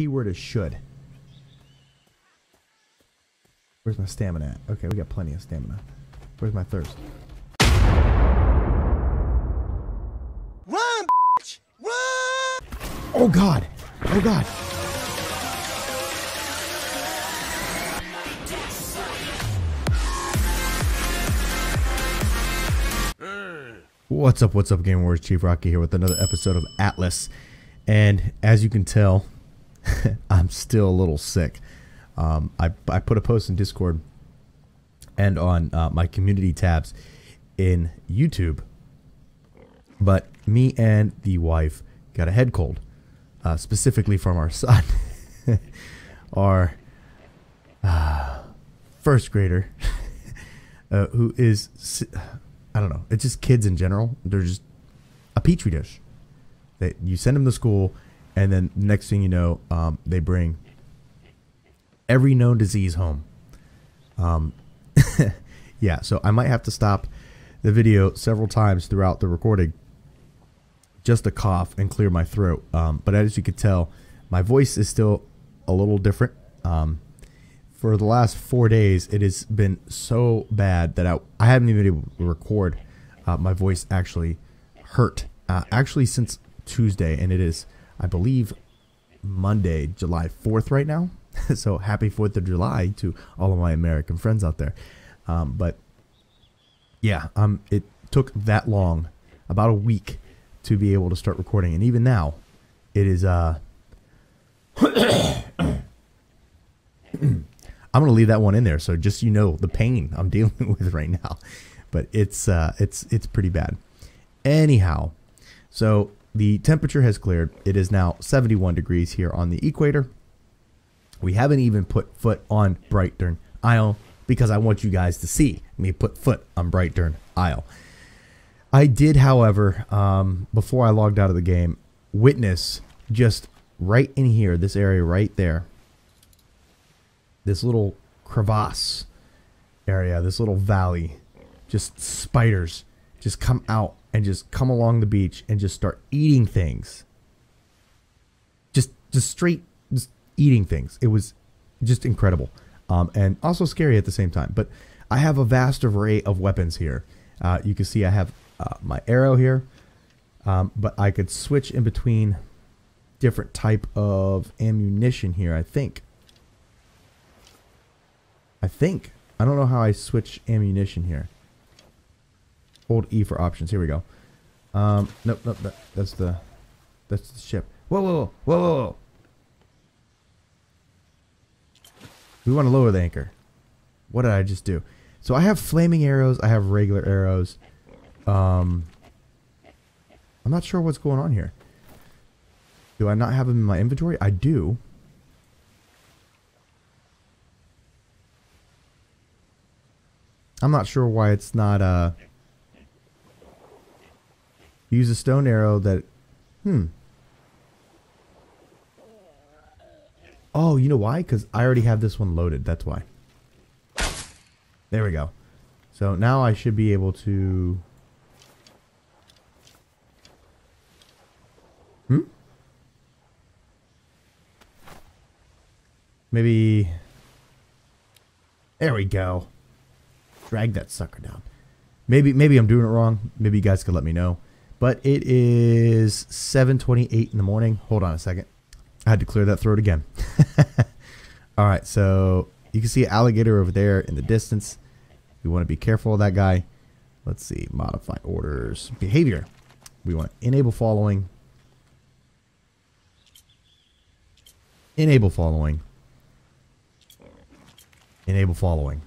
Keyword is should. Where's my stamina at? Okay, we got plenty of stamina. Where's my thirst? Run, bitch! Run! Oh god! Oh god! What's up, what's up, Game Wars? Chief Rockie here with another episode of Atlas. And as you can tell, I'm still a little sick. Um, I, I put a post in Discord and on uh, my community tabs in YouTube. But me and the wife got a head cold, uh, specifically from our son, our uh, first grader, uh, who is, I don't know, it's just kids in general. They're just a petri dish. That you send them to school, and then next thing you know, um, they bring every known disease home. Um, yeah, so I might have to stop the video several times throughout the recording just to cough and clear my throat. Um, but as you can tell, my voice is still a little different. Um, for the last four days, it has been so bad that I, I haven't even been able to record. Uh, my voice actually hurt. Uh, actually, since Tuesday, and it is, I believe, Monday, July 4th right now. so happy 4th of July to all of my American friends out there. Um, but yeah, um, it took that long, about a week, to be able to start recording, and even now, it is. Uh, I'm gonna leave that one in there, so just you know the pain I'm dealing with right now, but it's uh, it's it's pretty bad. Anyhow, so the temperature has cleared. It is now 71 degrees here on the equator. We haven't even put foot on Brightburn Isle because I want you guys to see me put foot on Brightburn Isle. I did, however, um, before I logged out of the game, witness just right in here, this area right there, this little crevasse area, this little valley, just spiders just come out and just come along the beach and just start eating things. Just, just straight, just eating things. It was just incredible, um, and also scary at the same time. But I have a vast array of weapons here. Uh, you can see I have uh, my arrow here, um, but I could switch in between different type of ammunition here. I think. I think. I don't know how I switch ammunition here. Hold E for options. Here we go. Um, nope, nope. That, that's the, that's the ship. Whoa, whoa, whoa, whoa, whoa. We want to lower the anchor. What did I just do? So I have flaming arrows. I have regular arrows. Um, I'm not sure what's going on here. Do I not have them in my inventory? I do. I'm not sure why it's not, uh... Use a stone arrow that... Hmm. Oh, you know why? Because I already have this one loaded. That's why. There we go. So now I should be able to... Hmm? Maybe... There we go. Drag that sucker down. Maybe maybe I'm doing it wrong. Maybe you guys could let me know. But it is 7:28 in the morning. Hold on a second. I had to clear that throat again. All right, so you can see alligator over there in the distance. We want to be careful of that guy. Let's see, modify orders, behavior. We want to enable following. Enable following. Enable following.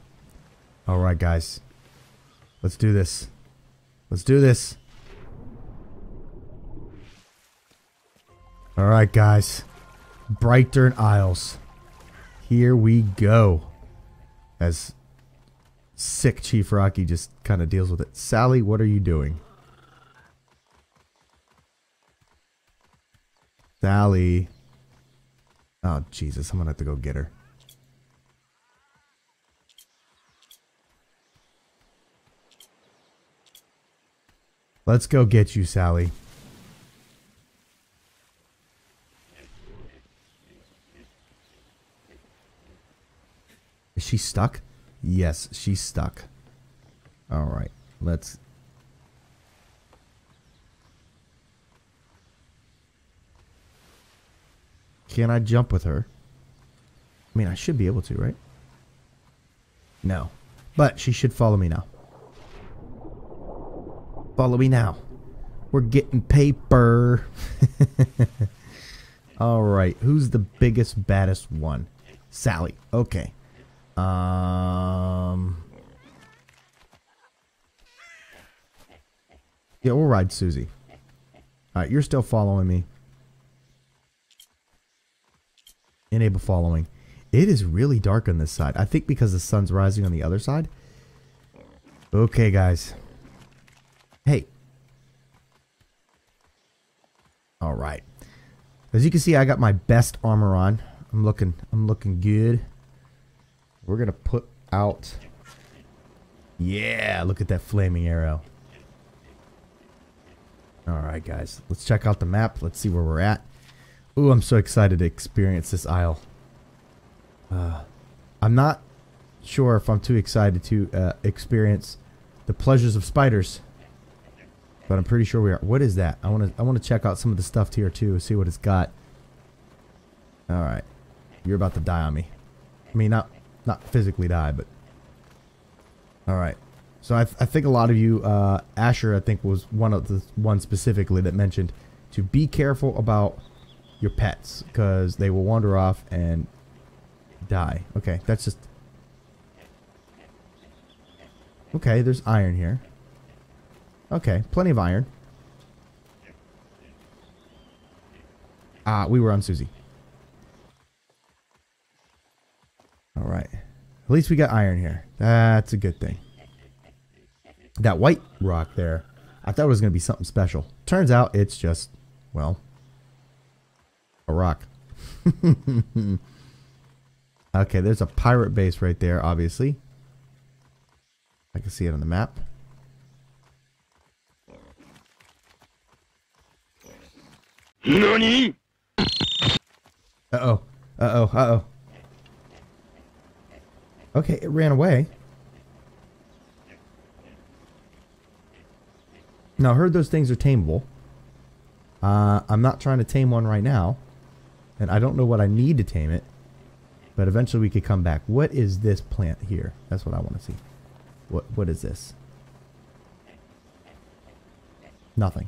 All right, guys. Let's do this. Let's do this. All right, guys. Brightburn Isles. Here we go. As sick Chief Rockie just kind of deals with it. Sally, what are you doing? Sally. Oh, Jesus. I'm going to have to go get her. Let's go get you, Sally. Is she stuck? Yes, she's stuck. All right, let's. Can I jump with her? I mean, I should be able to, right? No. But she should follow me now. Follow me now. We're getting paper. All right. Who's the biggest, baddest one? Sally. Okay. Um. Yeah, we'll ride Susie. All right, you're still following me. Enable following. It is really dark on this side. I think because the sun's rising on the other side. Okay, guys. Hey. All right. As you can see, I got my best armor on. I'm looking I'm looking good. We're going to put out Yeah, look at that flaming arrow. All right, guys. Let's check out the map. Let's see where we're at. Ooh, I'm so excited to experience this isle. Uh, I'm not sure if I'm too excited to uh, experience the pleasures of spiders, but I'm pretty sure we are. What is that? I want to I want to check out some of the stuff here too. See what it's got. All right, you're about to die on me. I mean, not not physically die, but all right. So I, th I think a lot of you, uh, Asher, I think was one of the ones specifically that mentioned to be careful about your pets because they will wander off and die. Okay, that's just... Okay, there's iron here. Okay, plenty of iron. Ah, we were on Susie. Alright. At least we got iron here. That's a good thing. That white rock there, I thought it was going to be something special. Turns out it's just, well, a rock. okay, there's a pirate base right there, obviously. I can see it on the map. NANI? Uh-oh. Uh-oh. Uh-oh. Okay, it ran away. Now, I heard those things are tameable. Uh, I'm not trying to tame one right now. And I don't know what I need to tame it. But eventually we could come back. What is this plant here? That's what I want to see. What What is this? Nothing.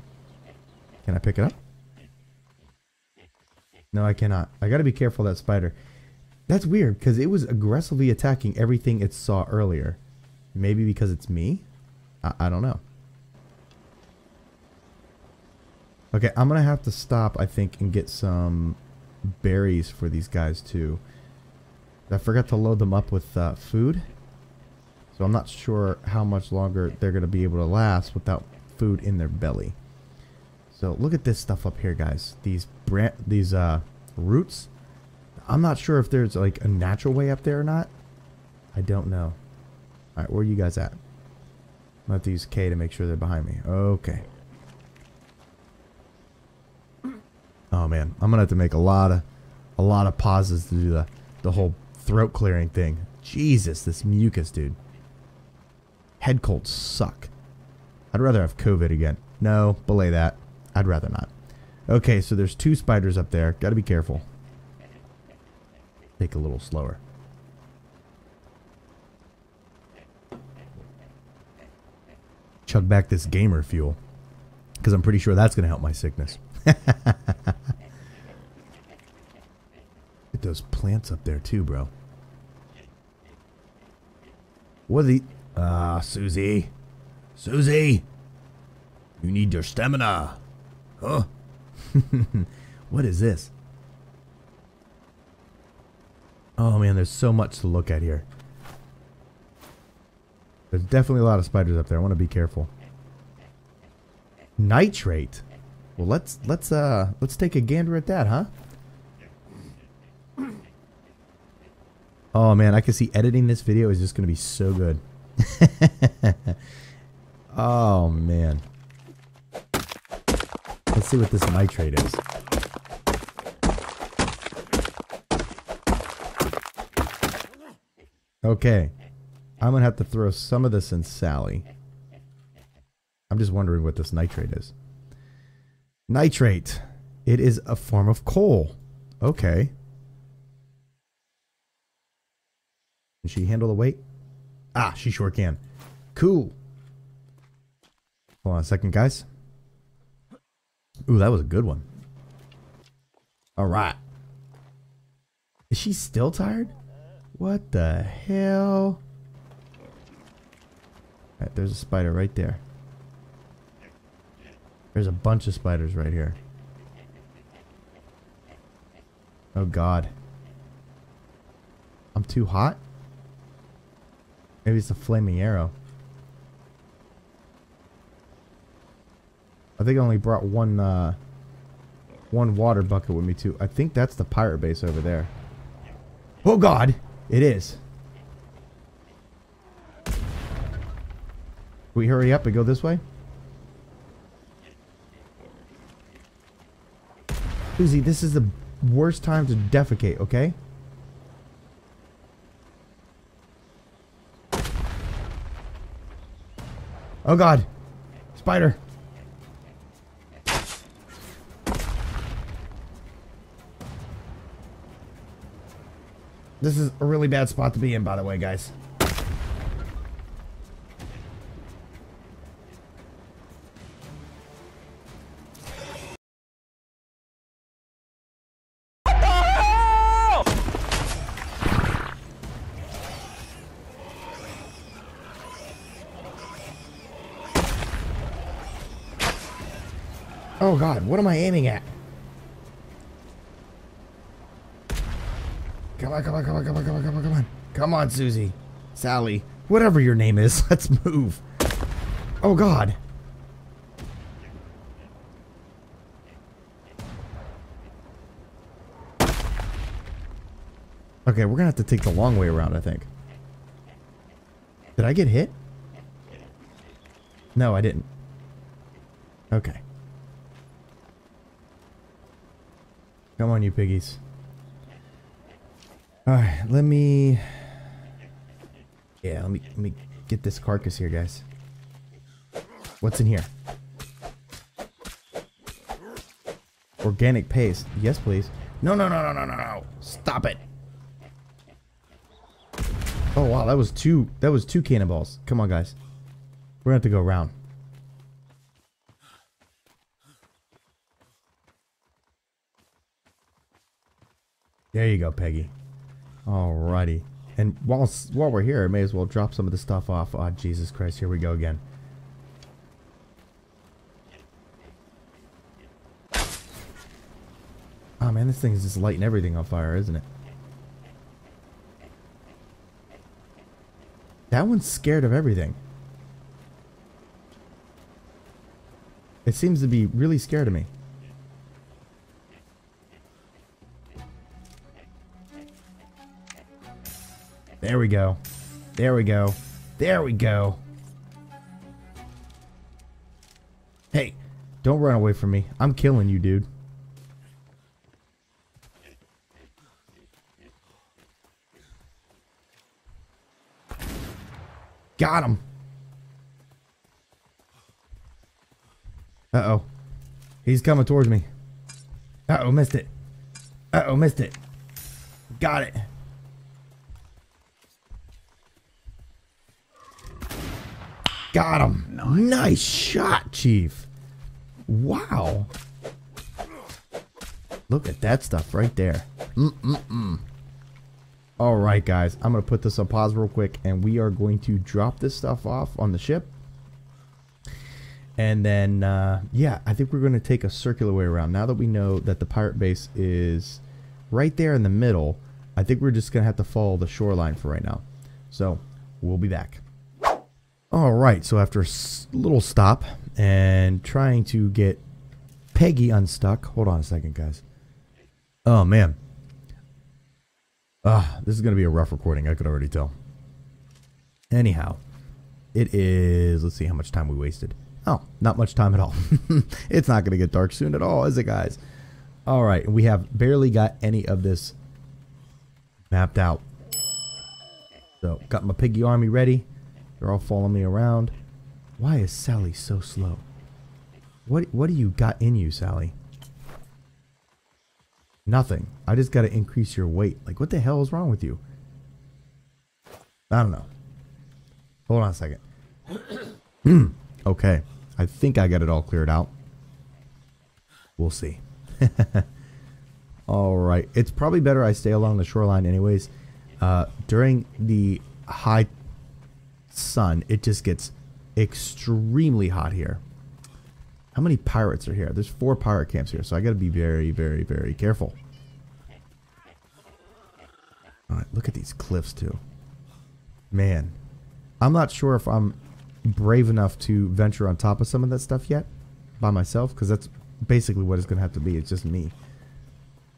Can I pick it up? No, I cannot. I gotta be careful that spider. That's weird, because it was aggressively attacking everything it saw earlier. Maybe because it's me? I, I don't know. Okay, I'm gonna have to stop, I think, and get some berries for these guys too. I forgot to load them up with uh, food. So I'm not sure how much longer they're going to be able to last without food in their belly. So look at this stuff up here, guys. These these uh, roots. I'm not sure if there's like a natural way up there or not. I don't know. All right, where are you guys at? I'm going to use K to make sure they're behind me. Okay. Oh man, I'm gonna have to make a lot of a lot of pauses to do the the whole throat clearing thing. Jesus, this mucus, dude. Head colds suck. I'd rather have COVID again. No, belay that. I'd rather not. Okay, so there's two spiders up there. Got to be careful. Take a little slower. Chug back this gamer fuel. Because I'm pretty sure that's going to help my sickness. Get those plants up there too, bro. What are the... Ah, Susie. Susie! You need your stamina. Huh? what is this? Oh man, there's so much to look at here. There's definitely a lot of spiders up there. I want to be careful. Nitrate? Well, let's let's uh let's take a gander at that, huh? Oh man, I can see editing this video is just going to be so good. oh man. Let's see what this nitrate is. Okay. I'm going to have to throw some of this in Sally. I'm just wondering what this nitrate is. Nitrate. It is a form of coal. Okay. Can she handle the weight? Ah, she sure can. Cool. Hold on a second, guys. Ooh, that was a good one. All right. Is she still tired? What the hell? There's a spider right there. There's a bunch of spiders right here. Oh god. I'm too hot? Maybe it's a flaming arrow. I think I only brought one uh, one water bucket with me too. I think that's the pirate base over there. Oh god, it is. we hurry up and go this way? Susie, this is the worst time to defecate, okay? Oh god. Spider. This is a really bad spot to be in, by the way, guys. Oh god, what am I aiming at? On, come on, come on, come on, come on, come on, come on. Come on, Susie. Sally. Whatever your name is, let's move. Oh god. Okay, we're gonna have to take the long way around, I think. Did I get hit? No, I didn't. Okay. Come on, you piggies. Alright, let me... Yeah, let me, let me get this carcass here, guys. What's in here? Organic paste. Yes, please. No, no, no, no, no, no, no. Stop it. Oh, wow, that was two, that was two cannonballs. Come on, guys. We're gonna have to go around. There you go, Peggy. Alrighty. And while while we're here, I may as well drop some of the stuff off. Oh, Jesus Christ, here we go again. Oh man, this thing is just lighting everything on fire, isn't it? That one's scared of everything. It seems to be really scared of me. There we go. There we go. There we go. Hey, don't run away from me. I'm killing you, dude. Got him. Uh-oh. He's coming towards me. Uh-oh, missed it. Uh-oh, missed it. Got it. Got him. Nice. nice shot, Chief. Wow. Look at that stuff right there. Mm-mm-mm. All right, guys. I'm going to put this on pause real quick, and we are going to drop this stuff off on the ship. And then, uh, yeah, I think we're going to take a circular way around. Now that we know that the pirate base is right there in the middle, I think we're just going to have to follow the shoreline for right now. So, we'll be back. All right, so after a little stop and trying to get Peggy unstuck. Hold on a second, guys. Oh, man. Ah, this is going to be a rough recording. I could already tell. Anyhow, it is... Let's see how much time we wasted. Oh, not much time at all. it's not going to get dark soon at all, is it, guys? All right, we have barely got any of this mapped out. So, got my piggy army ready. They're all following me around. Why is Sally so slow? What what do you got in you, Sally? Nothing. I just got to increase your weight. Like, what the hell is wrong with you? I don't know. Hold on a second. okay. I think I got it all cleared out. We'll see. all right. It's probably better I stay along the shoreline anyways. Uh, during the high sun, it just gets extremely hot here. How many pirates are here? There's four pirate camps here, so I got to be very, very, very careful. All right, look at these cliffs too. Man, I'm not sure if I'm brave enough to venture on top of some of that stuff yet by myself, because that's basically what it's to have to be. It's just me.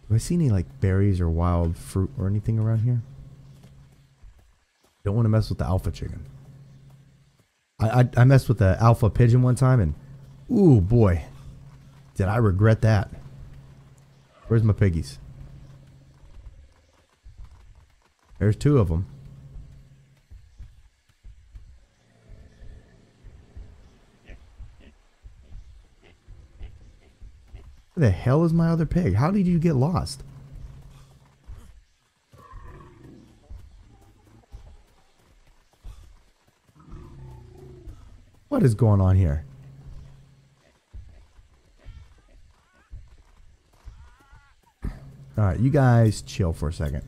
Do I see any like berries or wild fruit or anything around here? Don't want to mess with the alpha chicken. I, I, I messed with the alpha pigeon one time and Ooh, boy. Did I regret that. Where's my piggies? There's two of them. Where the hell is my other pig? How did you get lost? What is going on here? Alright, you guys chill for a second.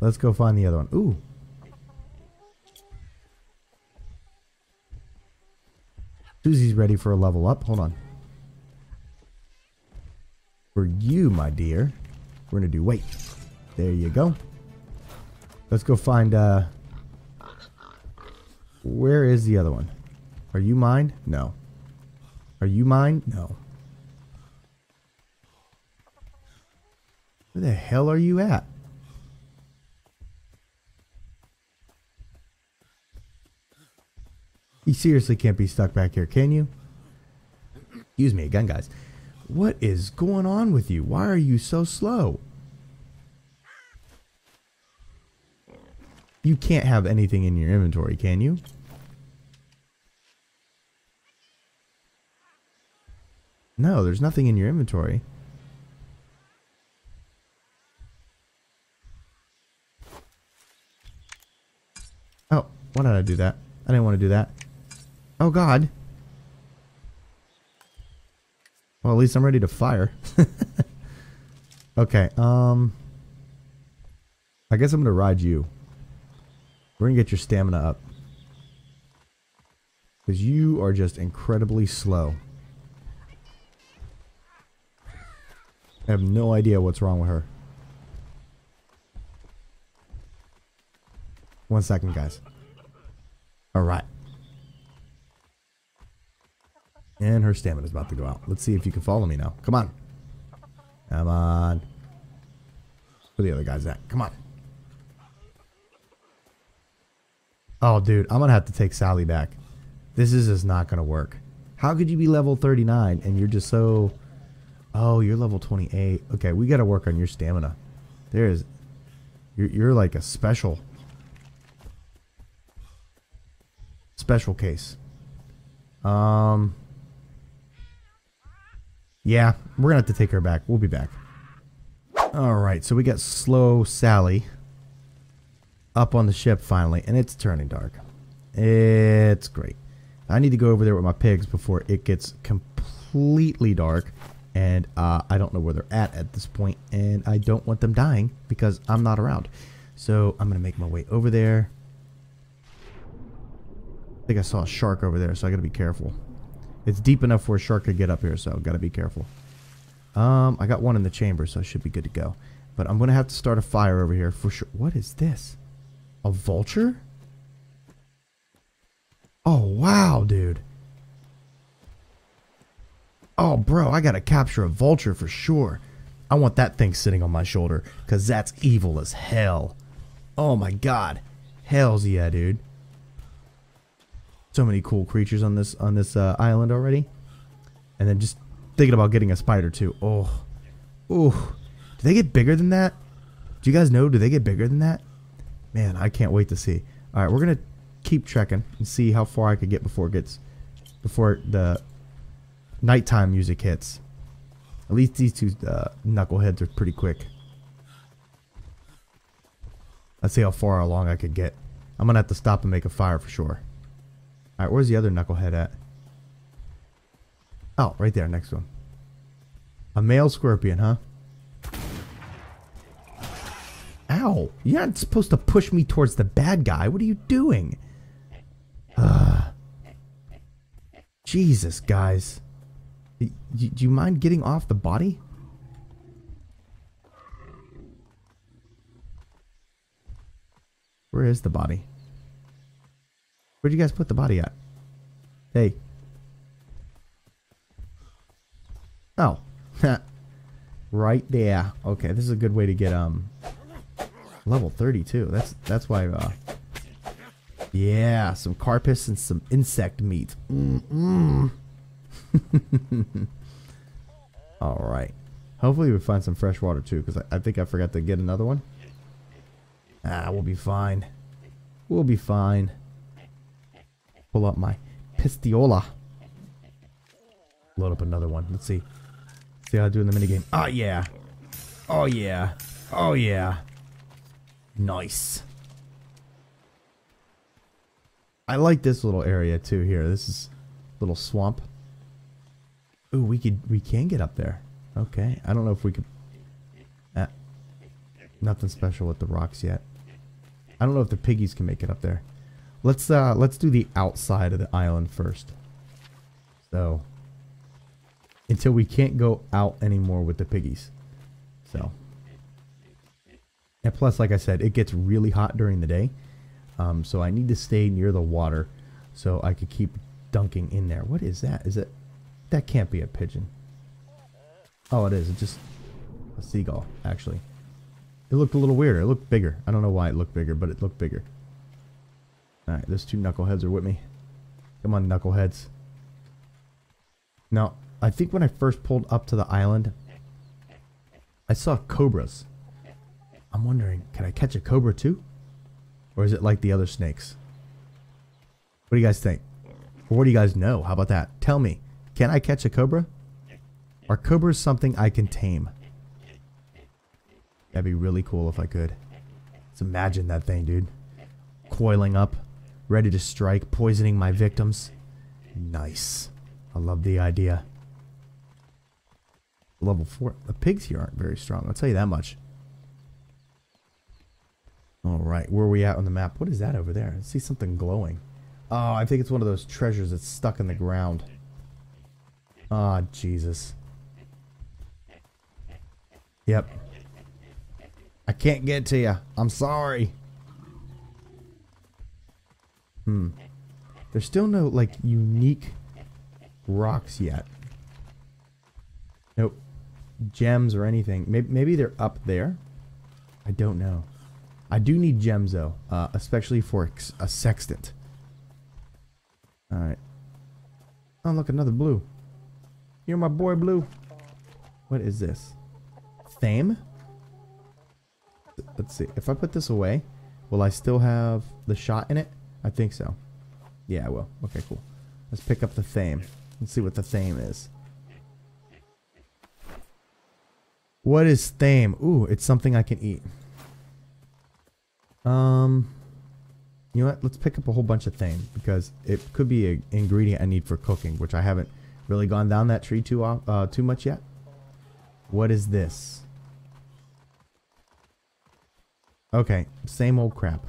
Let's go find the other one. Ooh. Susie's ready for a level up. Hold on. For you, my dear, we're going to do wait. There you go. Let's go find, uh... Where is the other one? Are you mine? No. Are you mine? No. Where the hell are you at? You seriously can't be stuck back here, can you? Use me again, guys. What is going on with you? Why are you so slow? You can't have anything in your inventory, can you? No, there's nothing in your inventory. Oh, why did I do that? I didn't want to do that. Oh god. Well, at least I'm ready to fire. okay, um... I guess I'm going to ride you. We're going to get your stamina up. Because you are just incredibly slow. I have no idea what's wrong with her. One second, guys. All right. And her stamina is about to go out. Let's see if you can follow me now. Come on. Come on. Where the other guy's at? Come on. Oh, dude. I'm going to have to take Sally back. This is just not going to work. How could you be level 39 and you're just so... Oh, you're level 28. Okay, we got to work on your stamina. There is... You're, you're like a special special case. Um. Yeah, we're gonna have to take her back. We'll be back. Alright, so we got Slow Sally up on the ship finally, and it's turning dark. It's great. I need to go over there with my pigs before it gets completely dark, and uh, I don't know where they're at at this point, and I don't want them dying because I'm not around. So I'm going to make my way over there I think I saw a shark over there, so I gotta be careful. It's deep enough where a shark could get up here, so gotta be careful. Um, I got one in the chamber, so I should be good to go. But I'm gonna have to start a fire over here for sure. What is this? A vulture? Oh, wow, dude. Oh, bro, I gotta capture a vulture for sure. I want that thing sitting on my shoulder, because that's evil as hell. Oh my god. Hells yeah, dude so many cool creatures on this on this uh, island already. And then just thinking about getting a spider too. Oh, oh, do they get bigger than that? Do you guys know? Do they get bigger than that? Man, I can't wait to see. All right, we're gonna keep trekking and see how far I could get before it gets before the nighttime music hits. At least these two uh, knuckleheads are pretty quick. Let's see how far along I could get. I'm gonna have to stop and make a fire for sure. All right, where's the other knucklehead at? Oh, right there, next one. A male scorpion, huh? Ow! You're not supposed to push me towards the bad guy. What are you doing? Uh, Jesus, guys. Do you mind getting off the body? Where is the body? Where'd you guys put the body at? Hey. Oh. right there. Okay, this is a good way to get um level 32. That's that's why uh Yeah, some carpus and some insect meat. Mm-mm. All right. Hopefully we find some fresh water too cuz I, I think I forgot to get another one. Ah, we'll be fine. We'll be fine. Pull up my pistiola. Load up another one. Let's see. See how I do in the minigame. Oh, yeah. Oh, yeah. Oh, yeah. Nice. I like this little area too here. This is little swamp. Ooh, we could we can get up there. Okay. I don't know if we could uh, nothing special with the rocks yet. I don't know if the piggies can make it up there. Let's uh let's do the outside of the island first. So until we can't go out anymore with the piggies. So and plus like I said, it gets really hot during the day. Um, so I need to stay near the water so I could keep dunking in there. What is that? Is it that can't be a pigeon. Oh it is, it's just a seagull, actually. It looked a little weirder. It looked bigger. I don't know why it looked bigger, but it looked bigger. Alright, those two knuckleheads are with me. Come on, knuckleheads. Now, I think when I first pulled up to the island, I saw cobras. I'm wondering, can I catch a cobra too? Or is it like the other snakes? What do you guys think? Or what do you guys know? How about that? Tell me, can I catch a cobra? Are cobras something I can tame? That'd be really cool if I could. Let's imagine that thing, dude. Coiling up, ready to strike, poisoning my victims. Nice. I love the idea. Level 4. The pigs here aren't very strong, I'll tell you that much. Alright, where are we at on the map? What is that over there? I see something glowing. Oh, I think it's one of those treasures that's stuck in the ground. Ah, oh, Jesus. Yep, I can't get to you. I'm sorry. Hmm. There's still no, like, unique rocks yet. Nope. Gems or anything. Maybe, maybe they're up there. I don't know. I do need gems, though. Uh, especially for a sextant. Alright. Oh, look, another blue. You're my boy, Blue. What is this? Thame? Let's see. If I put this away, will I still have the shot in it? I think so. Yeah, I will. Okay, cool. Let's pick up the thame. Let's see what the thame is. What is thame? Ooh, it's something I can eat. Um, you know what? Let's pick up a whole bunch of thame because it could be an ingredient I need for cooking, which I haven't really gone down that tree too uh, too much yet. What is this? Okay, same old crap.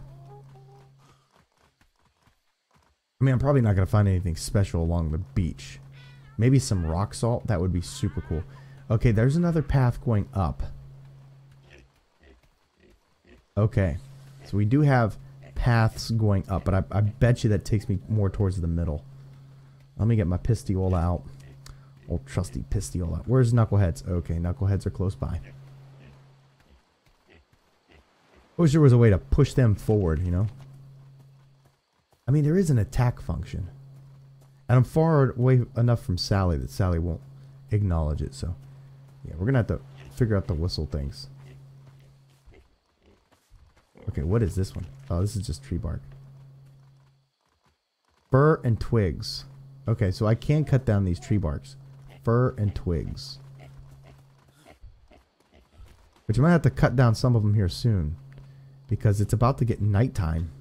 I mean, I'm probably not going to find anything special along the beach. Maybe some rock salt. That would be super cool. Okay, there's another path going up. Okay. So we do have paths going up, but I, I bet you that takes me more towards the middle. Let me get my pistiola out. Old trusty pistiola. Where's Knuckleheads? Okay, Knuckleheads are close by. I wish there was a way to push them forward, you know? I mean, there is an attack function. And I'm far away enough from Sally that Sally won't acknowledge it, so... Yeah, we're gonna have to figure out the whistle things. Okay, what is this one? Oh, this is just tree bark. Fir and twigs. Okay, so I can cut down these tree barks. Fir and twigs. Which I might have to cut down some of them here soon. Because it's about to get nighttime.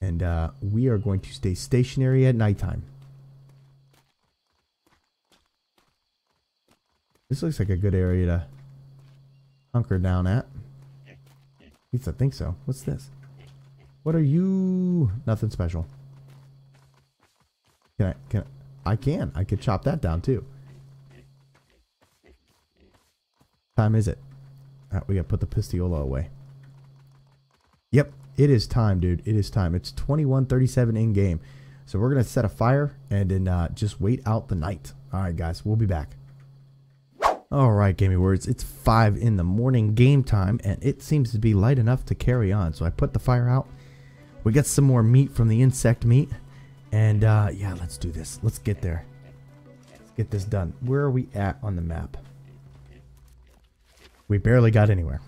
And uh, we are going to stay stationary at nighttime. This looks like a good area to hunker down at. At least I think so. What's this? What are you? Nothing special. Can I? Can I? I can. I could chop that down too. Time is it? Alright, we gotta put the pistiola away. Yep, it is time, dude. It is time. It's 21:37 in game, so we're gonna set a fire and then uh, just wait out the night. All right, guys, we'll be back. All right, gaming words. It's five in the morning game time, and it seems to be light enough to carry on. So I put the fire out. We got some more meat from the insect meat, and uh, yeah, let's do this. Let's get there. Let's get this done. Where are we at on the map? We barely got anywhere.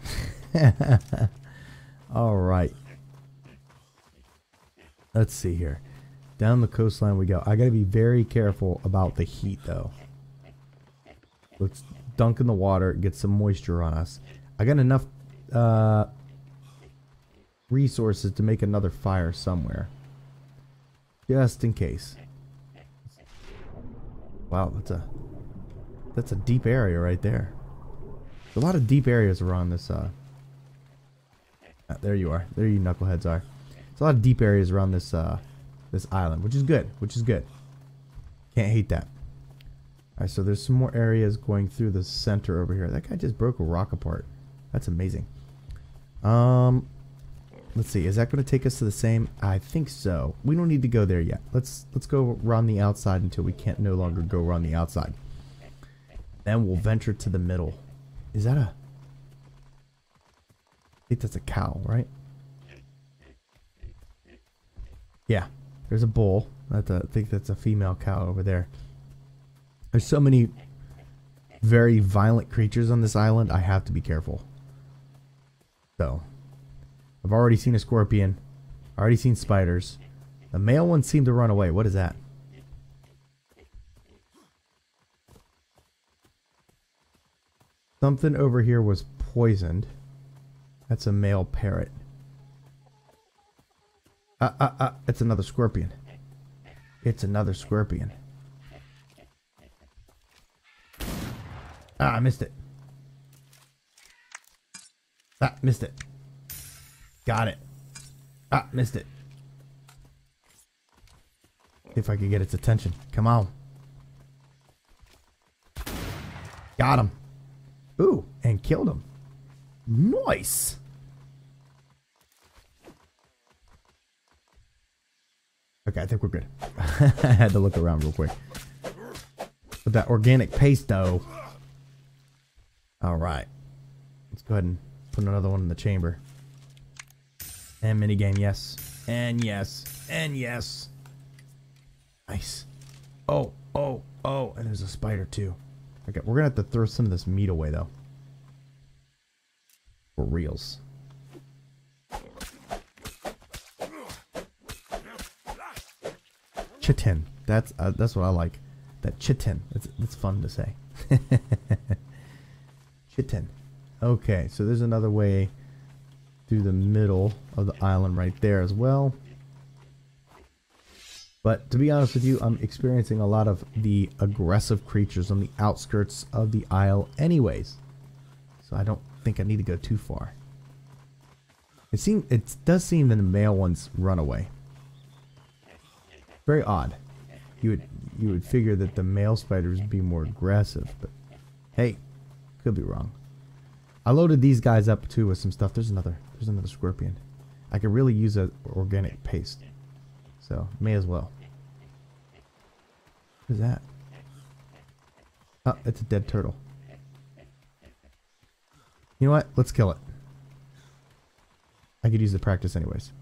All right. Let's see here. Down the coastline we go. I got to be very careful about the heat, though. Let's dunk in the water, get some moisture on us. I got enough uh, resources to make another fire somewhere. Just in case. Wow, that's a that's a deep area right there. There's a lot of deep areas around this uh, uh there you are. There you knuckleheads are. There's a lot of deep areas around this uh this island, which is good, which is good. Can't hate that. Alright, so there's some more areas going through the center over here. That guy just broke a rock apart. That's amazing. Um, let's see. Is that going to take us to the same? I think so. We don't need to go there yet. Let's let's go around the outside until we can't no longer go around the outside. Then we'll venture to the middle. Is that a? I think that's a cow, right? Yeah. There's a bull. A, I think that's a female cow over there. There's so many very violent creatures on this island. I have to be careful. So, I've already seen a scorpion. Already seen spiders. The male ones seem to run away. What is that? Something over here was poisoned. That's a male parrot. Uh, uh, uh, it's another scorpion. It's another scorpion. Ah, I missed it. Ah, missed it. Got it. Ah, missed it. If I could get its attention. Come on. Got him. Ooh, and killed him. Nice. Okay, I think we're good. I had to look around real quick. With that organic paste though. All right. Let's go ahead and put another one in the chamber. And minigame, yes. And yes. And yes. Nice. Oh, oh, oh. And there's a spider too. Okay, we're going to have to throw some of this meat away though. For reals. Chitin. That's uh, that's what I like. That chitin. That's, that's fun to say. Chitin. Okay, so there's another way through the middle of the island right there as well. But to be honest with you, I'm experiencing a lot of the aggressive creatures on the outskirts of the isle anyways. So I don't think I need to go too far. It seems it does seem that the male ones run away. Very odd. You would you would figure that the male spiders would be more aggressive, but hey, could be wrong. I loaded these guys up too with some stuff. There's another. There's another scorpion. I could really use a organic paste. So may as well. What is that? Oh, it's a dead turtle. You know what? Let's kill it. I could use the practice anyways.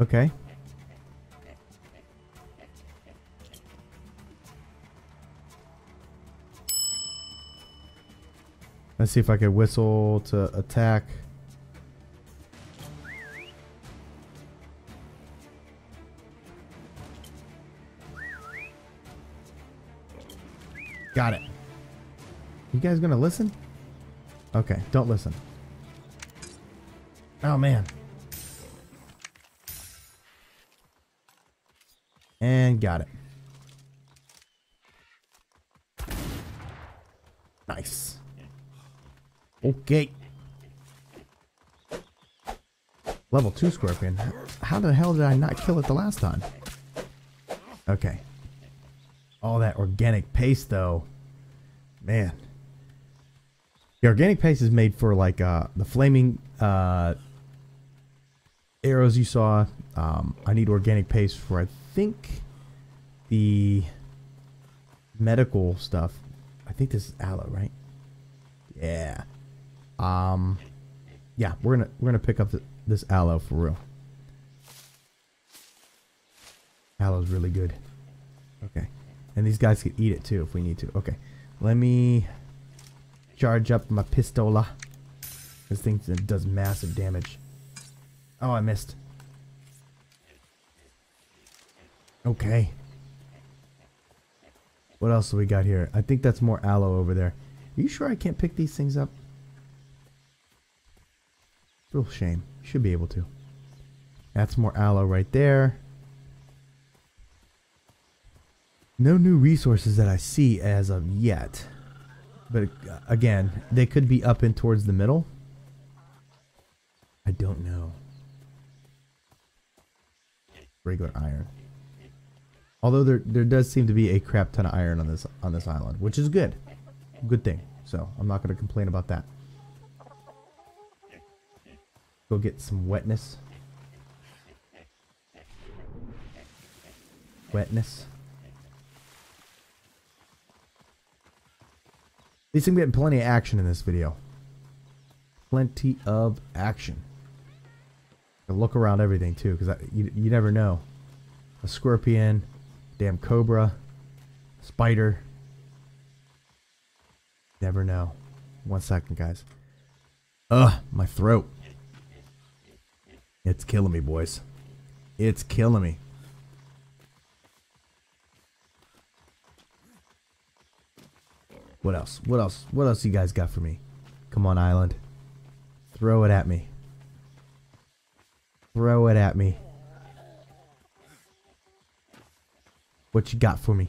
Okay. Let's see if I can whistle to attack. Got it. You guys gonna listen? Okay, don't listen. Oh man. And got it. Nice. Okay. Level 2 Scorpion. How the hell did I not kill it the last time? Okay. All that organic paste, though. Man. The organic paste is made for, like, uh, the flaming uh, arrows you saw. Um, I need organic paste for, I think, the medical stuff. I think this is aloe, right? Yeah. Um, yeah, we're gonna we're gonna pick up the, this aloe for real. Aloe's really good. Okay, and these guys can eat it too if we need to. Okay, let me charge up my pistola. This thing does massive damage. Oh, I missed. Okay. What else do we got here? I think that's more aloe over there. Are you sure I can't pick these things up? Real shame. Should be able to. That's more aloe right there. No new resources that I see as of yet. But uh, again, they could be up and towards the middle. I don't know. Regular iron. Although there there does seem to be a crap ton of iron on this on this island, which is good. Good thing. So I'm not going to complain about that. Go get some wetness. Wetness. At least I'm getting plenty of action in this video. Plenty of action. I look around everything too, because you, you never know. A scorpion, damn cobra, spider. Never know. One second, guys. Ugh, my throat. It's killing me, boys. It's killing me. What else? What else? What else you guys got for me? Come on, island. Throw it at me. Throw it at me. What you got for me?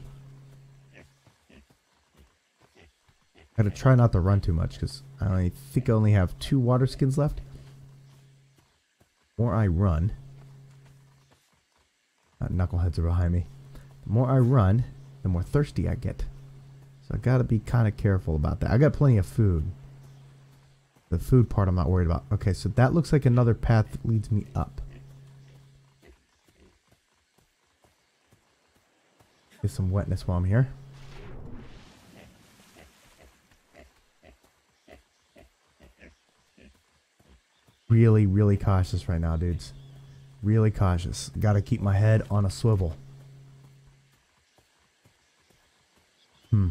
I gotta try not to run too much because I think I only have two water skins left. More I run, uh, knuckleheads are behind me. The more I run, the more thirsty I get. So I gotta be kind of careful about that. I got plenty of food. The food part I'm not worried about. Okay, so that looks like another path that leads me up. Get some wetness while I'm here. Really, really cautious right now, dudes. Really cautious. Gotta keep my head on a swivel. Hmm.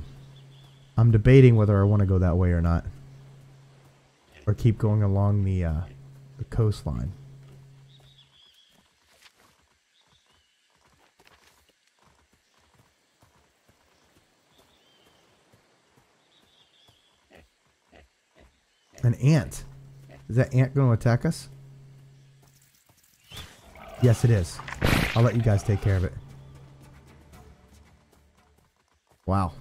I'm debating whether I want to go that way or not. Or keep going along the, uh, the coastline. An ant. Is that ant going to attack us? Yes, it is. I'll let you guys take care of it. Wow.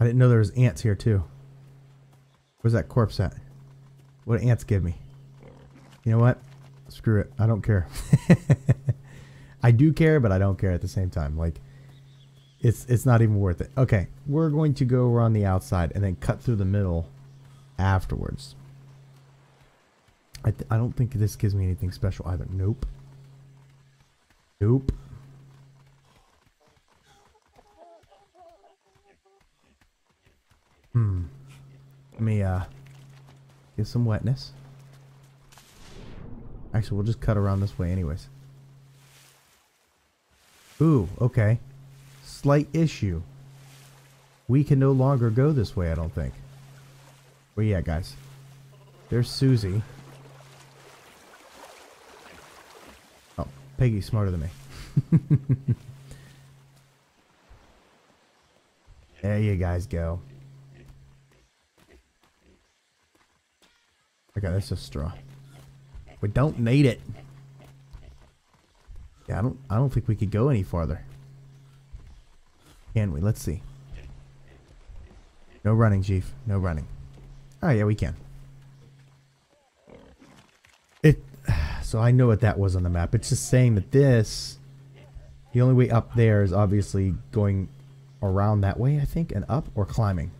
I didn't know there was ants here too. Where's that corpse at? What do ants give me? You know what? Screw it. I don't care. I do care, but I don't care at the same time. Like, it's it's not even worth it. Okay, we're going to go around the outside and then cut through the middle afterwards. I, I don't think this gives me anything special either. Nope. Nope. Hmm. Let me uh get some wetness. Actually, we'll just cut around this way anyways. Ooh, okay. Slight issue. We can no longer go this way, I don't think. Where you at, guys? There's Susie. Oh, Peggy's smarter than me. there you guys go. Okay, that's a straw. We don't need it. Yeah, I don't I don't think we could go any farther. Can we? Let's see. No running, Chief. No running. Oh yeah, we can. It so I know what that was on the map. It's just saying that this the only way up there is obviously going around that way, I think, and up or climbing.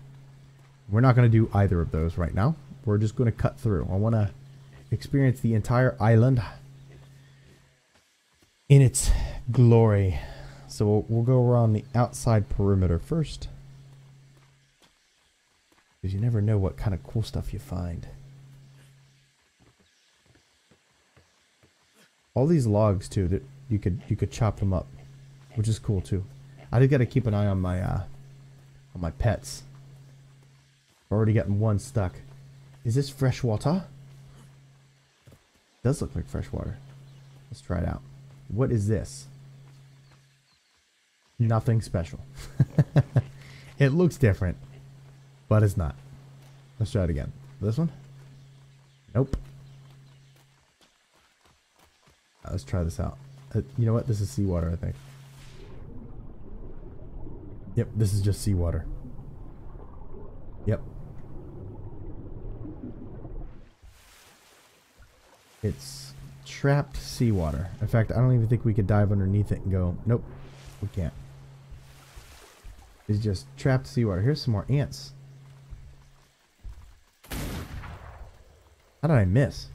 We're not going to do either of those right now. We're just going to cut through. I want to experience the entire island in its glory. So we'll, we'll go around the outside perimeter first. Because you never know what kind of cool stuff you find. All these logs too, that you could you could chop them up, which is cool too. I just got to keep an eye on my uh, on my pets. Already gotten one stuck. Is this fresh water? Does look like fresh water. Let's try it out. What is this? Nothing special. it looks different, but it's not. Let's try it again. This one? Nope. Uh, let's try this out. Uh, you know what? This is seawater, I think. Yep, this is just seawater. Yep. It's trapped seawater. In fact, I don't even think we could dive underneath it and go, nope, we can't. It's just trapped seawater. Here's some more ants. How did I miss?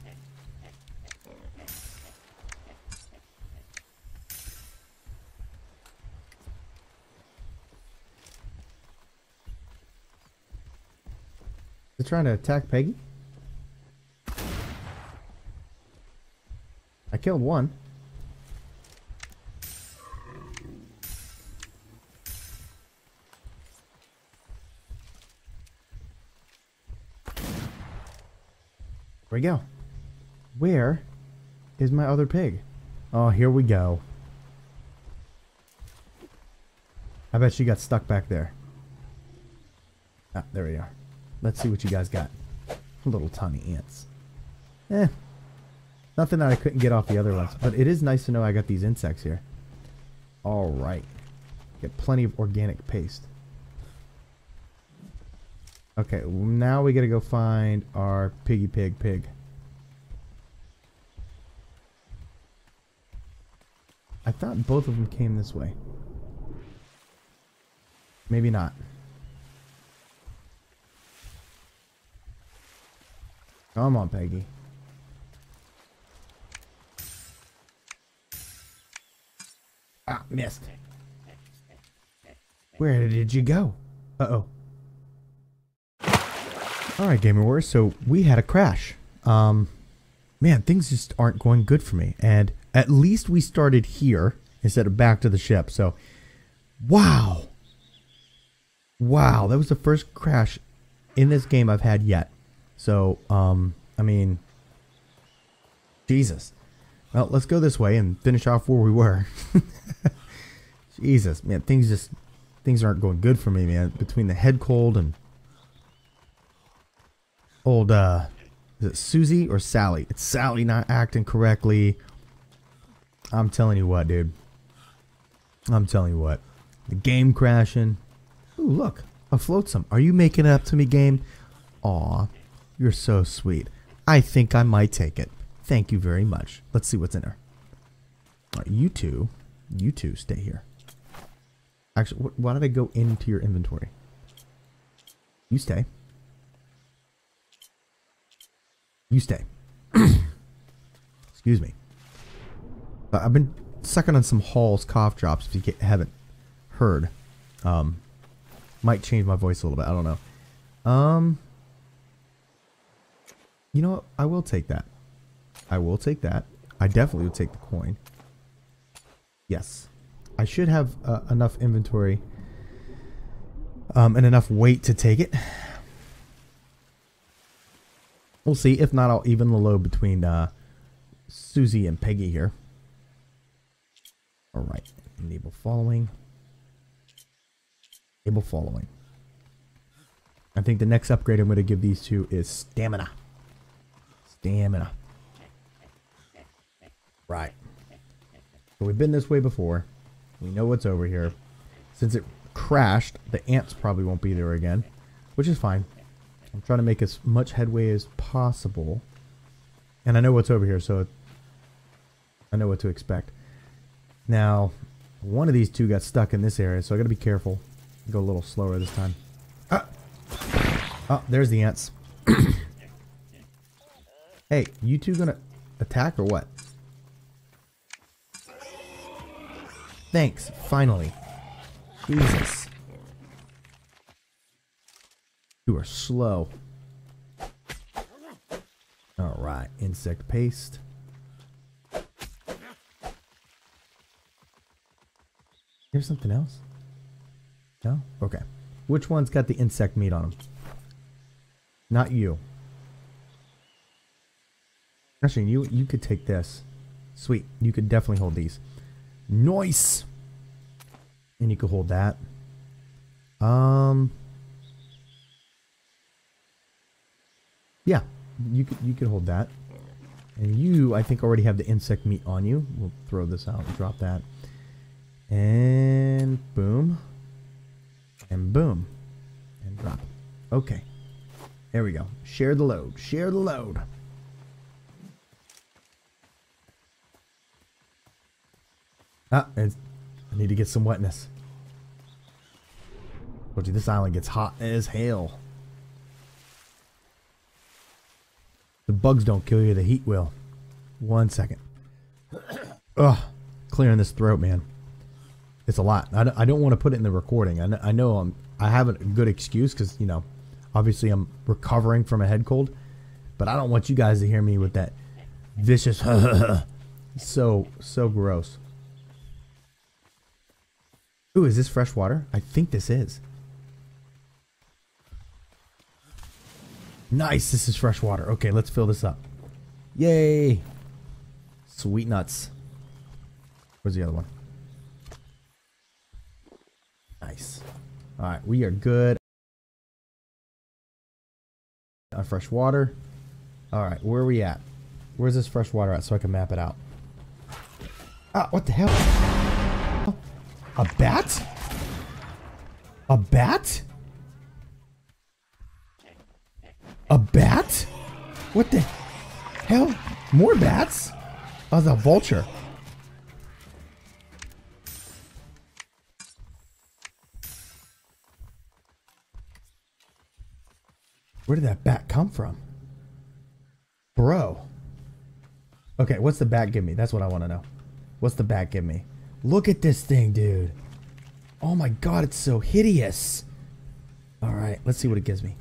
They're trying to attack Peggy? I killed one. Where we go? Where is my other pig? Oh, here we go. I bet she got stuck back there. Ah, there we are. Let's see what you guys got. Little tiny ants. Eh. Nothing that I couldn't get off the other ones. But it is nice to know I got these insects here. Alright. Get plenty of organic paste. Okay, now we gotta go find our piggy pig pig. I thought both of them came this way. Maybe not. Come on, Peggy. Ah, missed. Where did you go? Uh-oh. Alright, Gamer Wars, so we had a crash. Um, man, things just aren't going good for me. And at least we started here instead of back to the ship. So, wow. Wow, that was the first crash in this game I've had yet. So, um, I mean, Jesus. Well, let's go this way and finish off where we were. Jesus, man, things just things aren't going good for me, man. Between the head cold and old uh is it Susie or Sally? It's Sally not acting correctly. I'm telling you what, dude. I'm telling you what. The game crashing. Ooh, look. A flotsam. Are you making it up to me, game? Aw. You're so sweet. I think I might take it. Thank you very much. Let's see what's in there. All right, you two. You two stay here. Actually, why did I go into your inventory? You stay. You stay. Excuse me. I've been sucking on some Hall's cough drops. If you get, haven't heard, um, might change my voice a little bit. I don't know. Um, you know what? I will take that. I will take that. I definitely would take the coin. Yes. I should have uh, enough inventory um, and enough weight to take it. We'll see. If not, I'll even the load between uh, Susie and Peggy here. All right. Enable following. Enable following. I think the next upgrade I'm going to give these two is stamina. Stamina. Right. So we've been this way before. We know what's over here. Since it crashed, the ants probably won't be there again, which is fine. I'm trying to make as much headway as possible. And I know what's over here, so I know what to expect. Now, one of these two got stuck in this area, so I gotta be careful. Go a little slower this time. Ah! Oh, there's the ants. Hey, you two gonna attack or what? Thanks, finally. Jesus. You are slow. Alright, insect paste. Here's something else. No? Okay. Which one's got the insect meat on them? Not you. Actually, you you could take this. Sweet. You could definitely hold these. Nice. And you could hold that. Um. Yeah, you could you could hold that. And you, I think, already have the insect meat on you. We'll throw this out and drop that. And boom. And boom. And drop. Okay. There we go. Share the load. Share the load. Ah, I need to get some wetness. Told you this island gets hot as hell. The bugs don't kill you, the heat will. One second. Ugh, clearing this throat, man. It's a lot. I don't, I don't want to put it in the recording. I know, I know I'm, I have a good excuse because, you know, obviously I'm recovering from a head cold. But I don't want you guys to hear me with that vicious so, so gross. Ooh, is this fresh water? I think this is. Nice, this is fresh water. Okay, let's fill this up. Yay! Sweet nuts. Where's the other one? Nice. Alright, we are good. On fresh water. Alright, where are we at? Where's this fresh water at so I can map it out? Ah, what the hell? A bat? A bat? A bat? What the hell? More bats? Oh, the vulture. Where did that bat come from? Bro. Okay, what's the bat give me? That's what I want to know. What's the bat give me? Look at this thing, dude. Oh my god, it's so hideous. Alright, let's see what it gives me.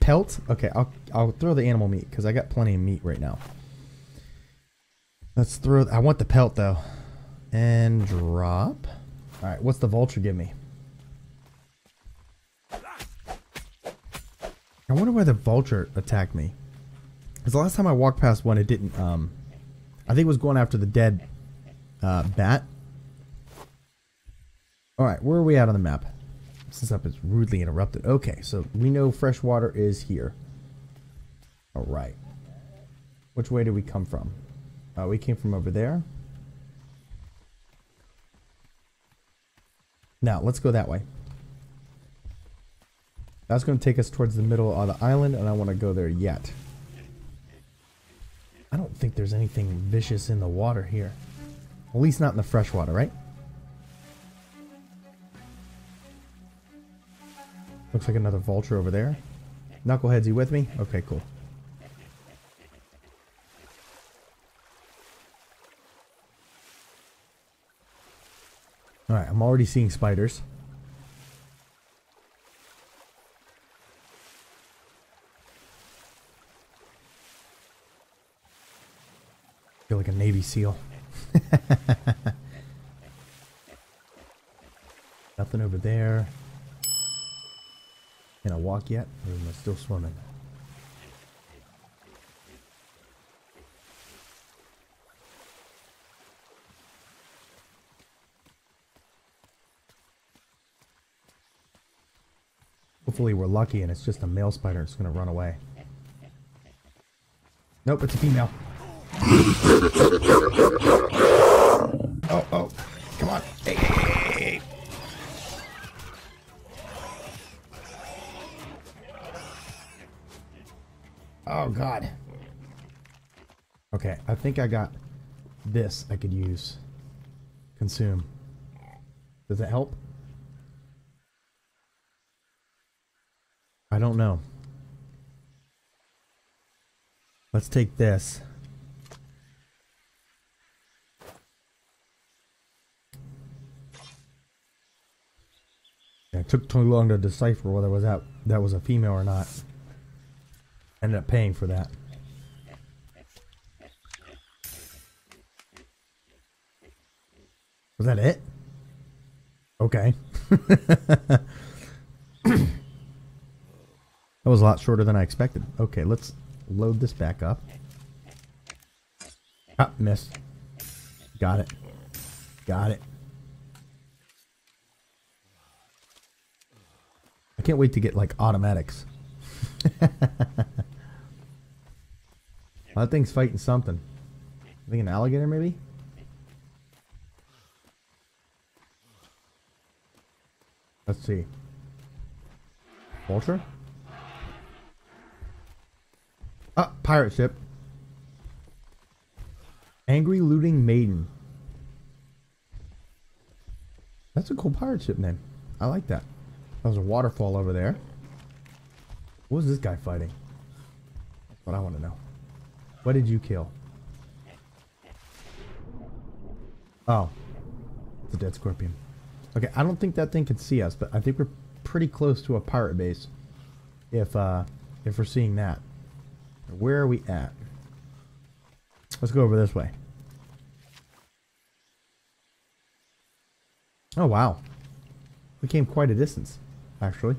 Pelt? Okay, I'll, I'll throw the animal meat because I got plenty of meat right now. Let's throw... I want the pelt, though. And drop. Alright, what's the vulture give me? I wonder why the vulture attacked me. Because the last time I walked past one, it didn't, um... I think it was going after the dead uh, bat. Alright, where are we at on the map? This up is rudely interrupted. Okay, so we know fresh water is here. Alright. Which way did we come from? Uh, we came from over there. Now, let's go that way. That's going to take us towards the middle of the island, and I want to go there yet. I don't think there's anything vicious in the water here. At least not in the fresh water, right? Looks like another vulture over there. Knuckleheads, you with me? Okay, cool. Alright, I'm already seeing spiders. feel like a Navy SEAL. Nothing over there. Can I walk yet? Or am I still swimming? Hopefully we're lucky and it's just a male spider that's going to run away. Nope, it's a female. oh, oh. Come on. Hey, hey, hey. Oh, God. Okay, I think I got this I could use. Consume. Does it help? I don't know. Let's take this. It took too long to decipher whether was that that was a female or not. Ended up paying for that. Was that it? Okay. that was a lot shorter than I expected. Okay, let's load this back up. Ah, miss. Got it. Got it. Can't wait to get like automatics. that thing's fighting something. I think an alligator maybe? Let's see. Vulture? Ah, pirate ship. Angry Looting Maiden. That's a cool pirate ship name. I like that. There's a waterfall over there. What was this guy fighting? That's what I want to know. What did you kill? Oh. It's a dead scorpion. Okay, I don't think that thing can see us, but I think we're pretty close to a pirate base. If, uh, if we're seeing that. Where are we at? Let's go over this way. Oh, wow. We came quite a distance, actually.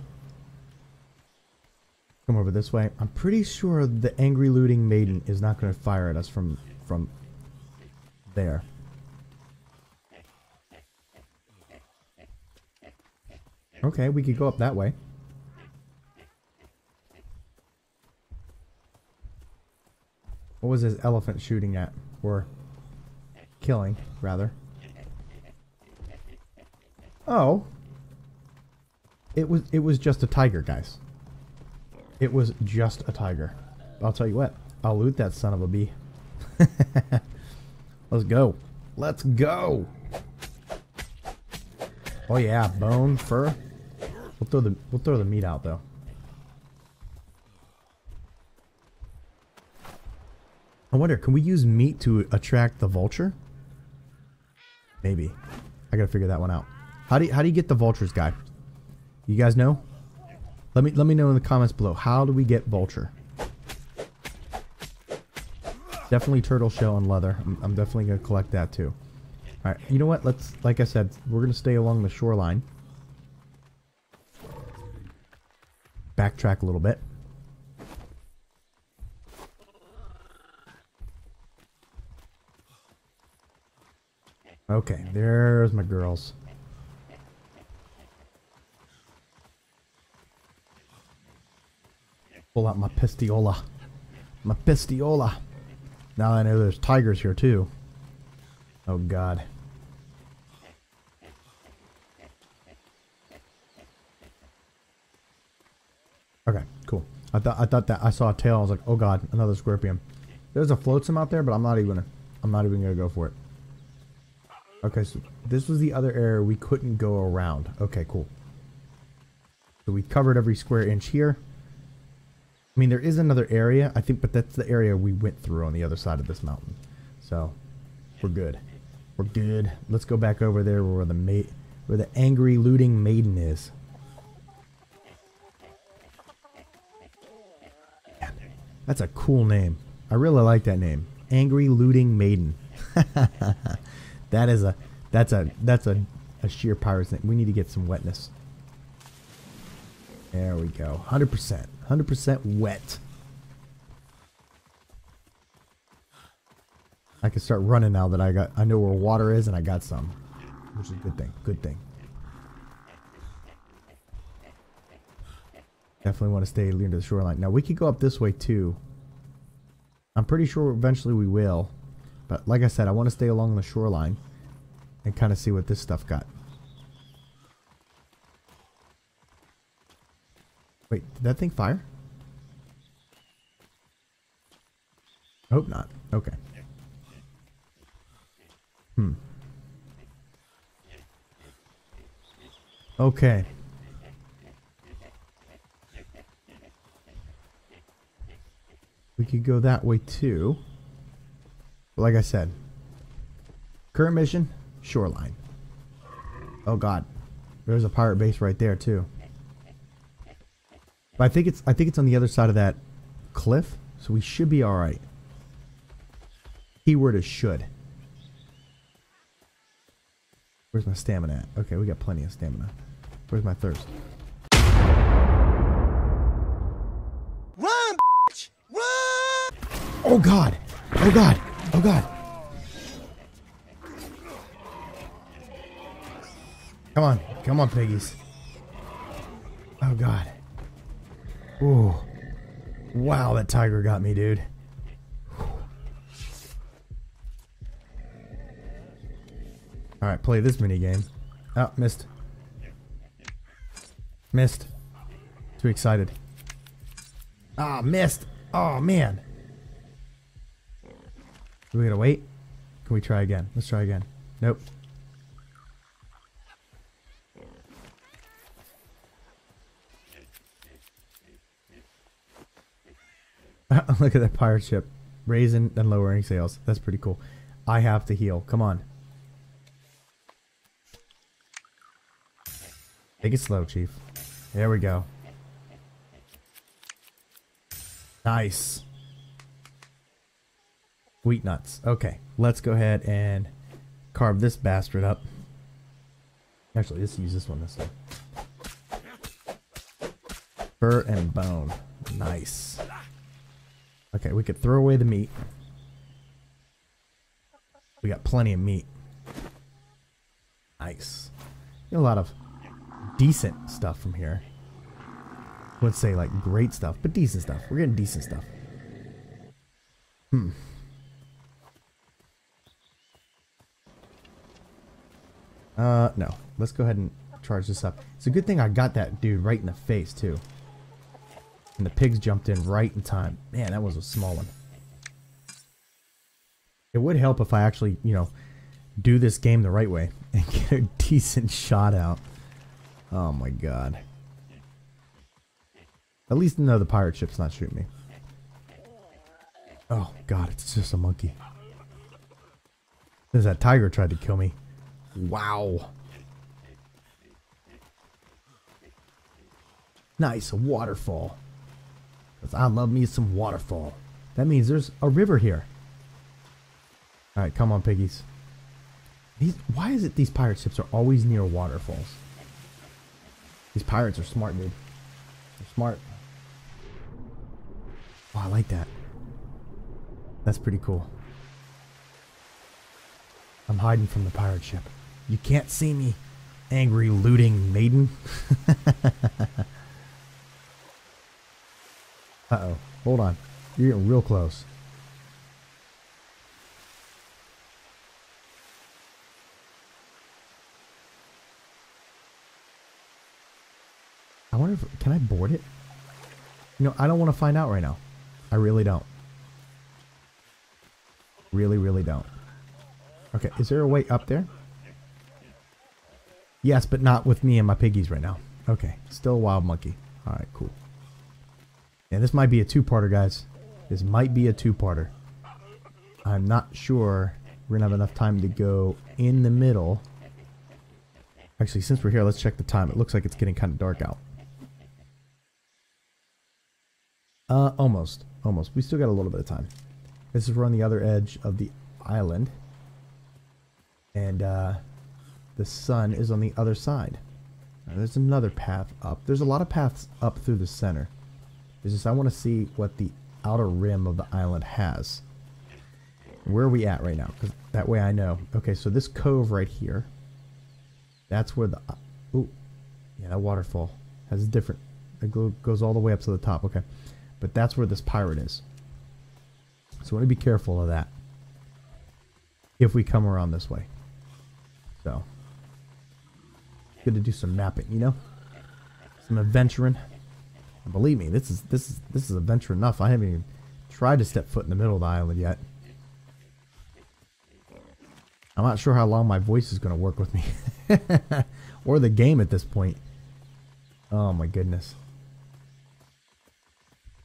Come over this way. I'm pretty sure the angry looting maiden is not going to fire at us from from there. Okay, we could go up that way. What was this elephant shooting at? Or killing, rather. Oh. It was it was just a tiger, guys. It was just a tiger. I'll tell you what. I'll loot that son of a bee. Let's go. Let's go. Oh yeah, bone, fur. We'll throw the we'll throw the meat out though. I wonder, can we use meat to attract the vulture? Maybe. I gotta figure that one out. How do you, how do you get the vultures, guy? You guys know? Let me let me know in the comments below. How do we get vulture? Definitely turtle shell and leather. I'm, I'm definitely gonna collect that too. All right. You know what? Let's like I said, we're gonna stay along the shoreline. Backtrack a little bit. Okay, there's my girls. Pull out my pistiola. My pistiola. Now I know there's tigers here too. Oh god. Okay, cool. I thought I thought that I saw a tail. I was like, oh god, another scorpion. There's a flotsam out there, but I'm not even I'm not even gonna go for it. Okay, so this was the other area we couldn't go around. Okay, cool. So we covered every square inch here. I mean, there is another area, I think, but that's the area we went through on the other side of this mountain. So, we're good. We're good. Let's go back over there where the mate, where the angry looting maiden is. That's a cool name. I really like that name. Angry looting maiden. that is a that's a that's a, a sheer pirate's name. We need to get some wetness. There we go. 100%. 100% wet. I can start running now that I got I know where water is and I got some. Which is a good thing. Good thing. Definitely want to stay near the shoreline. Now we could go up this way too. I'm pretty sure eventually we will. But like I said, I want to stay along the shoreline and kind of see what this stuff got. Wait, did that thing fire? I hope not. Okay. Hmm. Okay. We could go that way too. Like I said, current mission, shoreline. Oh god. There's a pirate base right there too. But I think it's I think it's on the other side of that cliff, so we should be alright. Keyword is should. Where's my stamina at? Okay, we got plenty of stamina. Where's my thirst? Run, bitch! Run! Oh god! Oh god! Oh god! Come on, come on, piggies. Oh god. Ooh. Wow, that tiger got me, dude. Alright, play this mini game. Oh, missed. Missed. Too excited. Ah, missed. Oh, man. Do we gotta wait? Can we try again? Let's try again. Nope. Look at that pirate ship. Raising and lowering sails. That's pretty cool. I have to heal. Come on. Take it slow, Chief. There we go. Nice. Wheat nuts. Okay, let's go ahead and carve this bastard up. Actually, let's use this one this time. Fur and bone. Nice. Okay, we could throw away the meat. We got plenty of meat. Nice. Get a lot of decent stuff from here. Let's say like great stuff, but decent stuff. We're getting decent stuff. Hmm. Uh, no. Let's go ahead and charge this up. It's a good thing I got that dude right in the face, too. And the pigs jumped in right in time. Man, that was a small one. It would help if I actually, you know, do this game the right way and get a decent shot out. Oh my god. At least no, the pirate ship's not shooting me. Oh god, it's just a monkey. There's that tiger tried to kill me. Wow. Nice, a waterfall. 'Cause I love me some waterfall. That means there's a river here. Alright, come on, piggies. These, why is it these pirate ships are always near waterfalls? These pirates are smart, dude. They're smart. Oh, I like that. That's pretty cool. I'm hiding from the pirate ship. You can't see me, angry looting maiden. Uh-oh. Hold on. You're getting real close. I wonder if... Can I board it? You know, I don't want to find out right now. I really don't. Really, really don't. Okay, is there a way up there? Yes, but not with me and my piggies right now. Okay, still a wild monkey. Alright, cool. And this might be a two-parter, guys. This might be a two-parter. I'm not sure we're going to have enough time to go in the middle. Actually, since we're here, let's check the time. It looks like it's getting kind of dark out. Uh, almost. Almost. We still got a little bit of time. This is we're on the other edge of the island. And, uh, the sun is on the other side. Now, there's another path up. There's a lot of paths up through the center. It's just I want to see what the outer rim of the island has. Where are we at right now? Because that way I know. Okay, so this cove right here. That's where the... Ooh. Yeah, that waterfall has a different It goes all the way up to the top. Okay. But that's where this pirate is. So I want to be careful of that. If we come around this way. So. Good to do some mapping, you know? Some adventuring. And believe me, this is this is this is adventure enough. I haven't even tried to step foot in the middle of the island yet. I'm not sure how long my voice is going to work with me. or the game at this point. Oh my goodness.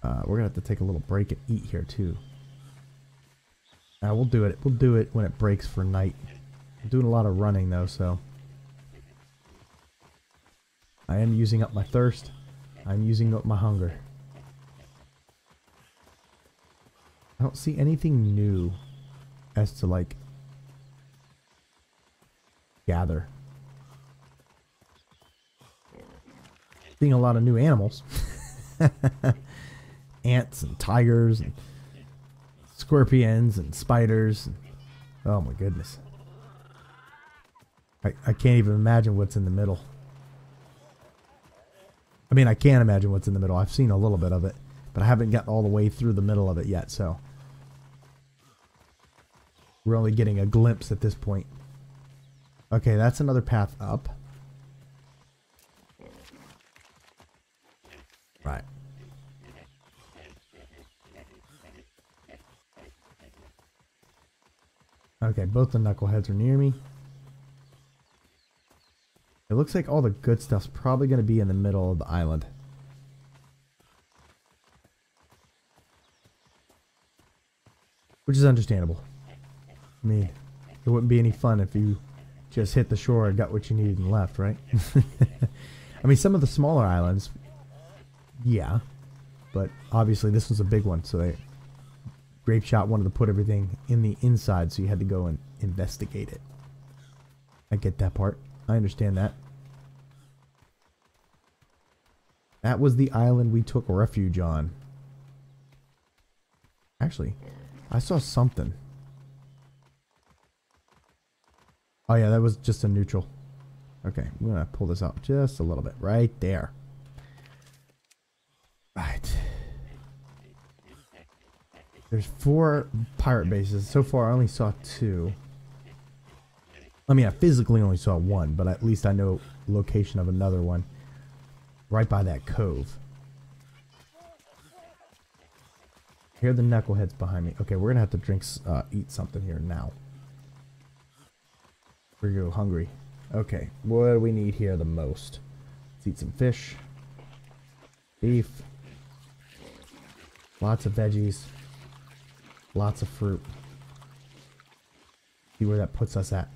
Uh, we're going to have to take a little break and eat here too. Uh, we'll do it. We'll do it when it breaks for night. I'm doing a lot of running though, so. I am using up my thirst. I'm using up my hunger. I don't see anything new as to like gather. Seeing a lot of new animals. Ants and tigers and scorpions and spiders. Oh my goodness. I, I can't even imagine what's in the middle. I mean, I can't imagine what's in the middle. I've seen a little bit of it, but I haven't gotten all the way through the middle of it yet, so. We're only getting a glimpse at this point. Okay, that's another path up. Right. Okay, both the knuckleheads are near me. It looks like all the good stuff's probably going to be in the middle of the island. Which is understandable. I mean, it wouldn't be any fun if you just hit the shore and got what you needed and left, right? I mean, some of the smaller islands, yeah. But obviously this was a big one, so they Grapeshot wanted to put everything in the inside, so you had to go and investigate it. I get that part. I understand that. That was the island we took refuge on. Actually, I saw something. Oh yeah, that was just a neutral. Okay, I'm gonna pull this out just a little bit. Right there. Right. There's four pirate bases. So far, I only saw two. I mean, I physically only saw one, but at least I know location of another one right by that cove. Here are the knuckleheads behind me. Okay, we're gonna have to drink, uh, eat something here now. We're gonna go hungry. Okay, what do we need here the most? Let's eat some fish, beef, lots of veggies, lots of fruit. See where that puts us at.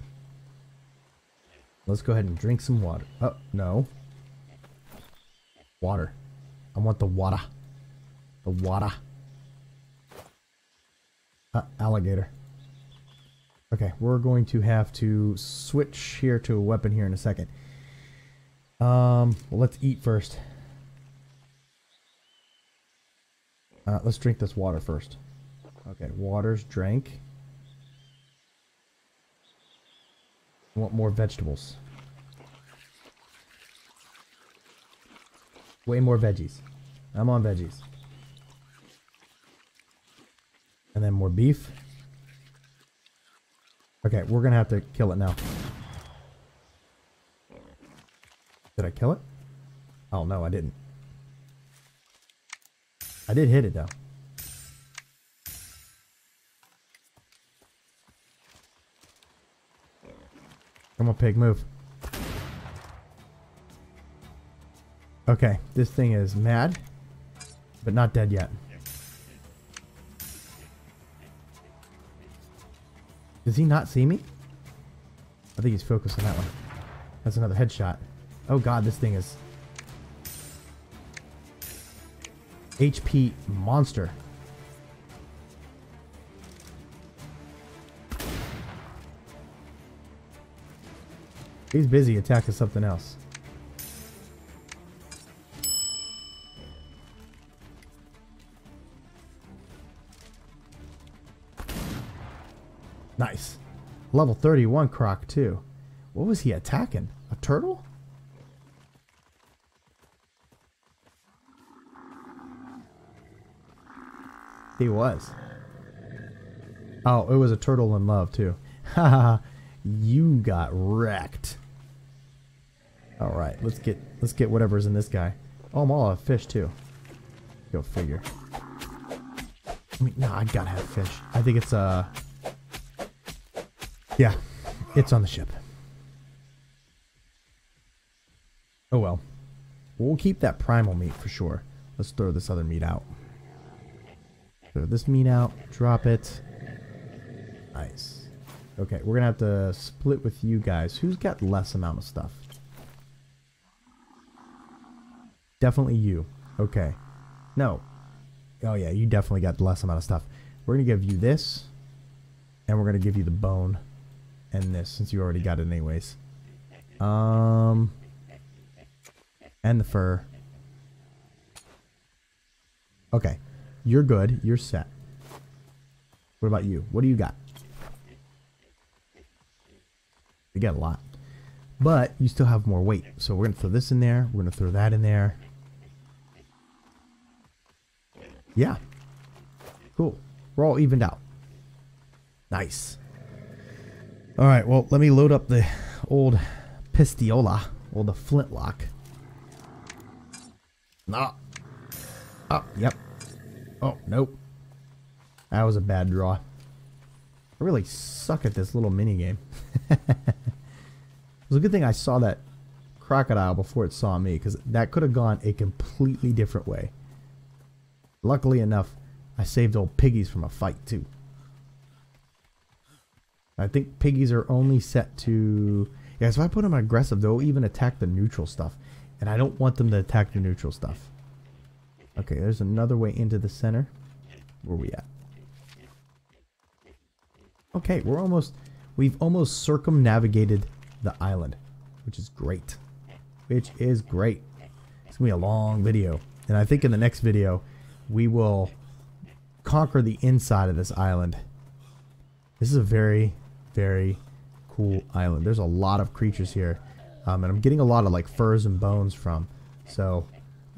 Let's go ahead and drink some water. Oh, no. Water. I want the water. The water. Uh, alligator. Okay, we're going to have to switch here to a weapon here in a second. Um, well, let's eat first. Uh, let's drink this water first. Okay, water's drank. I want more vegetables. Way more veggies. I'm on veggies. And then more beef. Okay, we're gonna have to kill it now. Did I kill it? Oh no, I didn't. I did hit it though. Come on, pig, move. Okay, this thing is mad, but not dead yet. Does he not see me? I think he's focused on that one. That's another headshot. Oh god, this thing is... HP monster. He's busy attacking something else. Level 31 croc, too. What was he attacking? A turtle? He was. Oh, it was a turtle in love, too. Haha, you got wrecked. All right, let's get let's get whatever's in this guy. Oh, I'm all out of fish too. Go figure. I mean, no, I gotta have fish. I think it's a. Uh, yeah, it's on the ship. Oh well, we'll keep that primal meat for sure. Let's throw this other meat out. Throw this meat out. Drop it. Nice. Okay, we're gonna have to split with you guys. Who's got less amount of stuff? Definitely you. Okay. No. Oh yeah, you definitely got less amount of stuff. We're gonna give you this, and we're gonna give you the bone, and this since you already got it anyways. Um, and the fur. Okay, you're good. You're set. What about you? What do you got? You got a lot. But you still have more weight. So we're going to throw this in there. We're going to throw that in there. Yeah. Cool. We're all evened out. Nice. All right. Well, let me load up the old pistiola or the flintlock. No. Oh, yep. Oh, nope. That was a bad draw. I really suck at this little mini game. it was a good thing I saw that crocodile before it saw me, because that could have gone a completely different way. Luckily enough, I saved old piggies from a fight too. I think piggies are only set to... Yeah, so if I put them aggressive, they'll even attack the neutral stuff. And I don't want them to attack the neutral stuff. Okay, there's another way into the center. Where we at? Okay, we're almost... We've almost circumnavigated the island. Which is great. Which is great. It's going to be a long video. And I think in the next video, we will conquer the inside of this island. This is a very, very cool island. There's a lot of creatures here. Um, and I'm getting a lot of like furs and bones from. So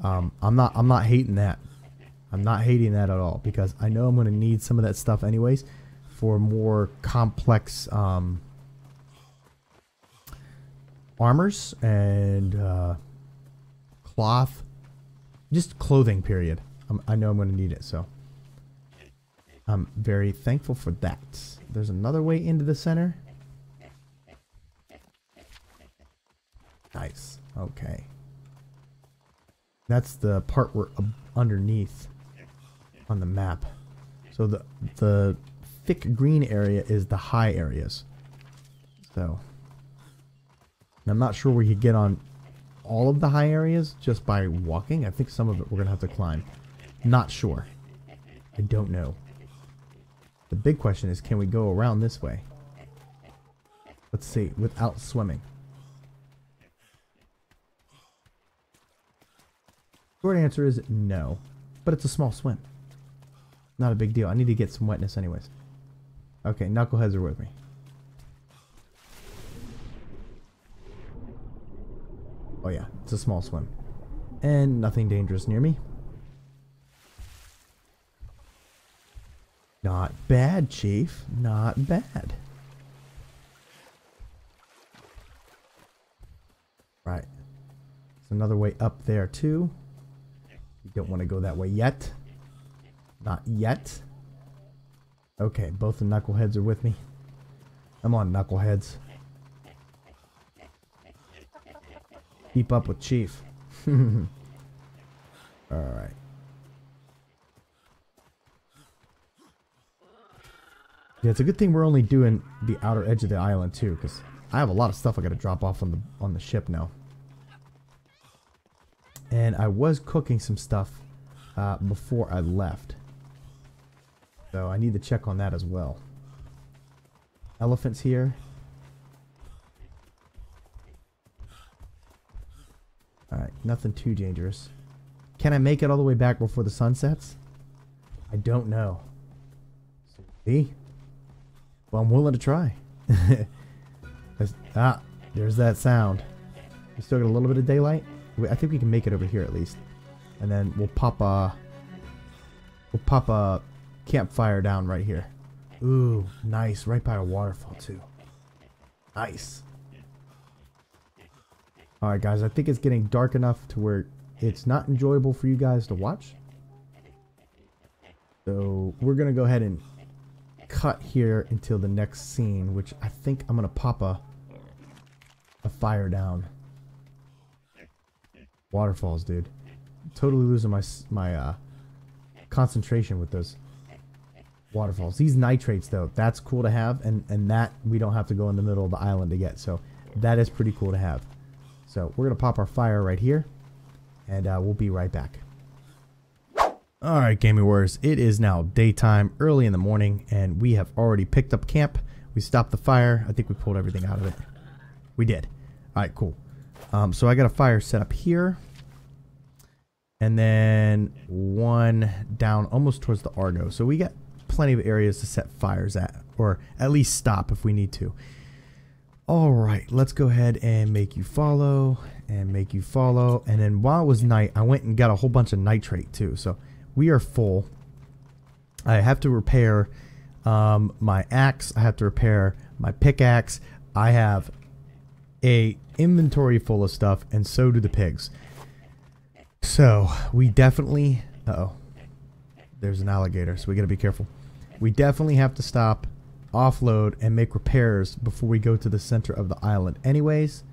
um, I'm not I'm not hating that. I'm not hating that at all because I know I'm going to need some of that stuff anyways for more complex um, armors and uh, cloth, just clothing. Period. I'm, I know I'm going to need it, so I'm very thankful for that. There's another way into the center. Nice. Okay. That's the part where uh, underneath on the map. So the the thick green area is the high areas. So I'm not sure we could get on all of the high areas just by walking. I think some of it we're gonna have to climb. Not sure. I don't know. The big question is, can we go around this way? Let's see, without swimming. Short answer is no, but it's a small swim. Not a big deal. I need to get some wetness anyways. Okay, knuckleheads are with me. Oh yeah, it's a small swim. And nothing dangerous near me. Not bad, Chief. Not bad. Right. There's another way up there, too. You don't want to go that way yet. Not yet. Okay, both the knuckleheads are with me. I'm on knuckleheads. Keep up with Chief. Alright. Yeah, it's a good thing we're only doing the outer edge of the island too, because I have a lot of stuff I got to drop off on the on the ship now. And I was cooking some stuff uh, before I left, so I need to check on that as well. Elephants here. Alright, nothing too dangerous. Can I make it all the way back before the sun sets? I don't know. See? Well, I'm willing to try. ah, there's that sound. We still got a little bit of daylight. I think we can make it over here at least. And then we'll pop a... We'll pop a campfire down right here. Ooh, nice. Right by a waterfall, too. Nice. Alright, guys. I think it's getting dark enough to where it's not enjoyable for you guys to watch. So, we're going to go ahead and cut here until the next scene, which I think I'm going to pop a, a fire down. Waterfalls, dude. Totally losing my, my, uh, concentration with those waterfalls. These nitrates, though, that's cool to have, and, and that we don't have to go in the middle of the island to get, so that is pretty cool to have. So we're going to pop our fire right here, and uh, we'll be right back. Alright, Gaming Warriors, it is now daytime, early in the morning, and we have already picked up camp. We stopped the fire. I think we pulled everything out of it. We did. Alright, cool. Um, so I got a fire set up here and then one down almost towards the Argo. So we got plenty of areas to set fires at, or at least stop if we need to. All right, let's go ahead and make you follow and make you follow. And then while it was night, I went and got a whole bunch of nitrate too. So we are full. I have to repair um, my axe. I have to repair my pickaxe. I have a inventory full of stuff, and so do the pigs. So, we definitely... Uh oh There's an alligator, so we gotta be careful. We definitely have to stop, offload, and make repairs before we go to the center of the island. Anyways,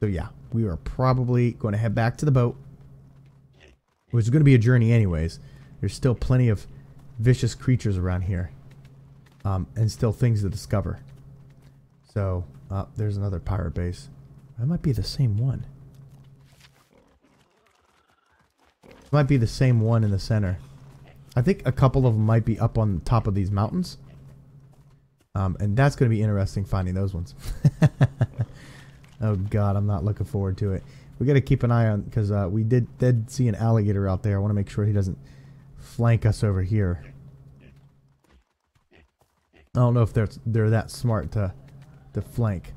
so yeah, we are probably going to head back to the boat. Which is going to be a journey anyways. There's still plenty of vicious creatures around here. Um, and still things to discover. So, uh, there's another pirate base. That might be the same one. It Might be the same one in the center. I think a couple of them might be up on the top of these mountains. Um, and that's going to be interesting finding those ones. oh god, I'm not looking forward to it. We got to keep an eye on because uh, we did did see an alligator out there. I want to make sure he doesn't flank us over here. I don't know if they're they're that smart to to flank.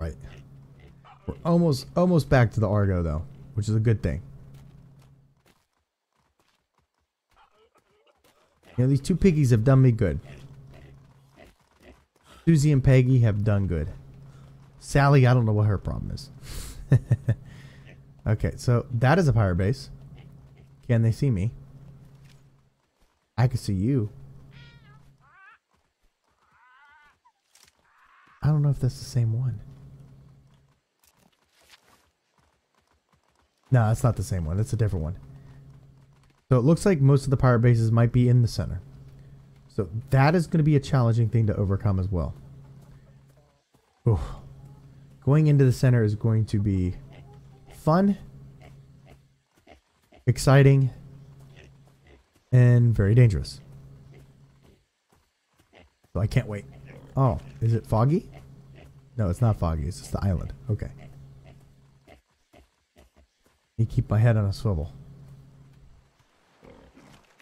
Right. We're almost almost back to the Argo though, which is a good thing. You know, these two piggies have done me good. Susie and Peggy have done good. Sally, I don't know what her problem is. okay, so that is a pirate base. Can they see me? I can see you. I don't know if that's the same one. No, that's not the same one. That's a different one. So it looks like most of the pirate bases might be in the center. So that is going to be a challenging thing to overcome as well. Ooh. Going into the center is going to be fun, exciting, and very dangerous. So I can't wait. Oh, is it foggy? No, it's not foggy. It's just the island. Okay. You keep my head on a swivel.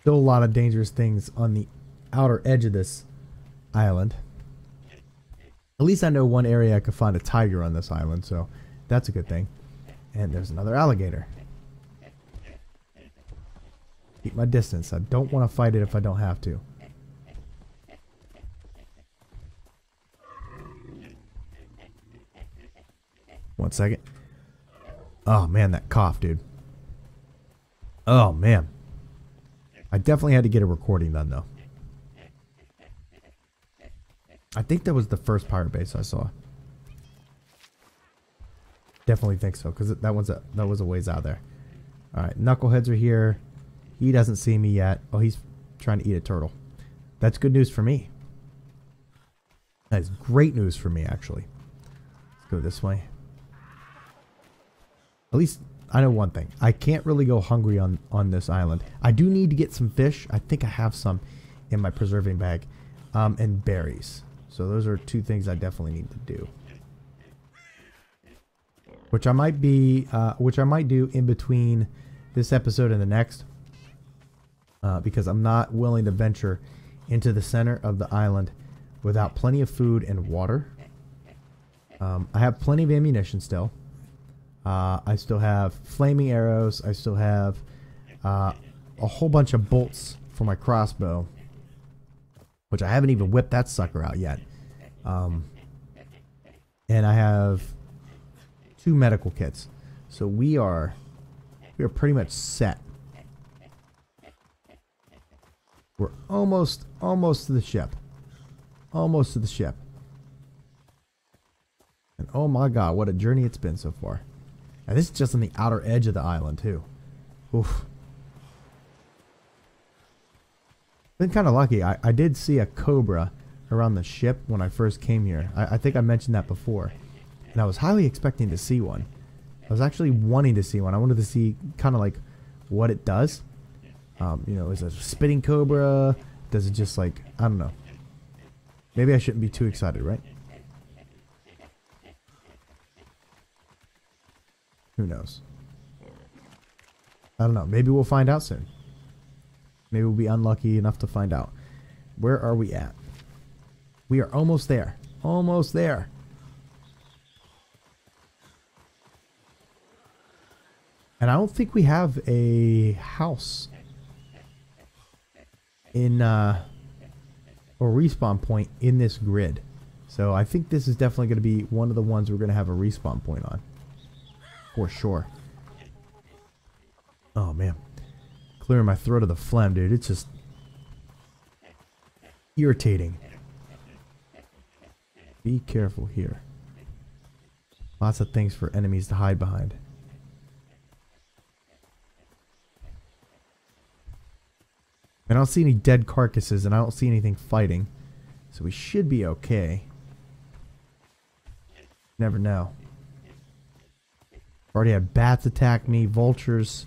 Still a lot of dangerous things on the outer edge of this island. At least I know one area I could find a tiger on this island, so that's a good thing. And there's another alligator. Keep my distance. I don't want to fight it if I don't have to. One second. Oh man, that cough, dude. Oh man. I definitely had to get a recording done though. I think that was the first pirate base I saw. Definitely think so, because that was a that was a ways out there. Alright, knuckleheads are here. He doesn't see me yet. Oh, he's trying to eat a turtle. That's good news for me. That is great news for me, actually. Let's go this way. At least I know one thing. I can't really go hungry on, on this island. I do need to get some fish. I think I have some in my preserving bag. Um, and berries. So those are two things I definitely need to do. Which I might be, uh, which I might do in between this episode and the next. Uh, because I'm not willing to venture into the center of the island without plenty of food and water. Um, I have plenty of ammunition still. Uh, I still have flaming arrows. I still have uh, a whole bunch of bolts for my crossbow, which I haven't even whipped that sucker out yet. Um, and I have two medical kits. So we are we are pretty much set. We're almost almost to the ship. Almost to the ship. And oh my god, what a journey it's been so far. And this is just on the outer edge of the island too. Oof. Been kind of lucky. I, I did see a cobra around the ship when I first came here. I, I think I mentioned that before. And I was highly expecting to see one. I was actually wanting to see one. I wanted to see kind of like what it does. Um, you know, is it a spitting cobra? Does it just like, I don't know. Maybe I shouldn't be too excited, right? Who knows? I don't know. Maybe we'll find out soon. Maybe we'll be unlucky enough to find out. Where are we at? We are almost there. Almost there. And I don't think we have a house in uh or respawn point in this grid. So I think this is definitely going to be one of the ones we're going to have a respawn point on. For sure. Oh man. Clearing my throat of the phlegm, dude. It's just irritating. Be careful here. Lots of things for enemies to hide behind. I don't see any dead carcasses and I don't see anything fighting. So we should be okay. Never know. Already had bats attack me, vultures,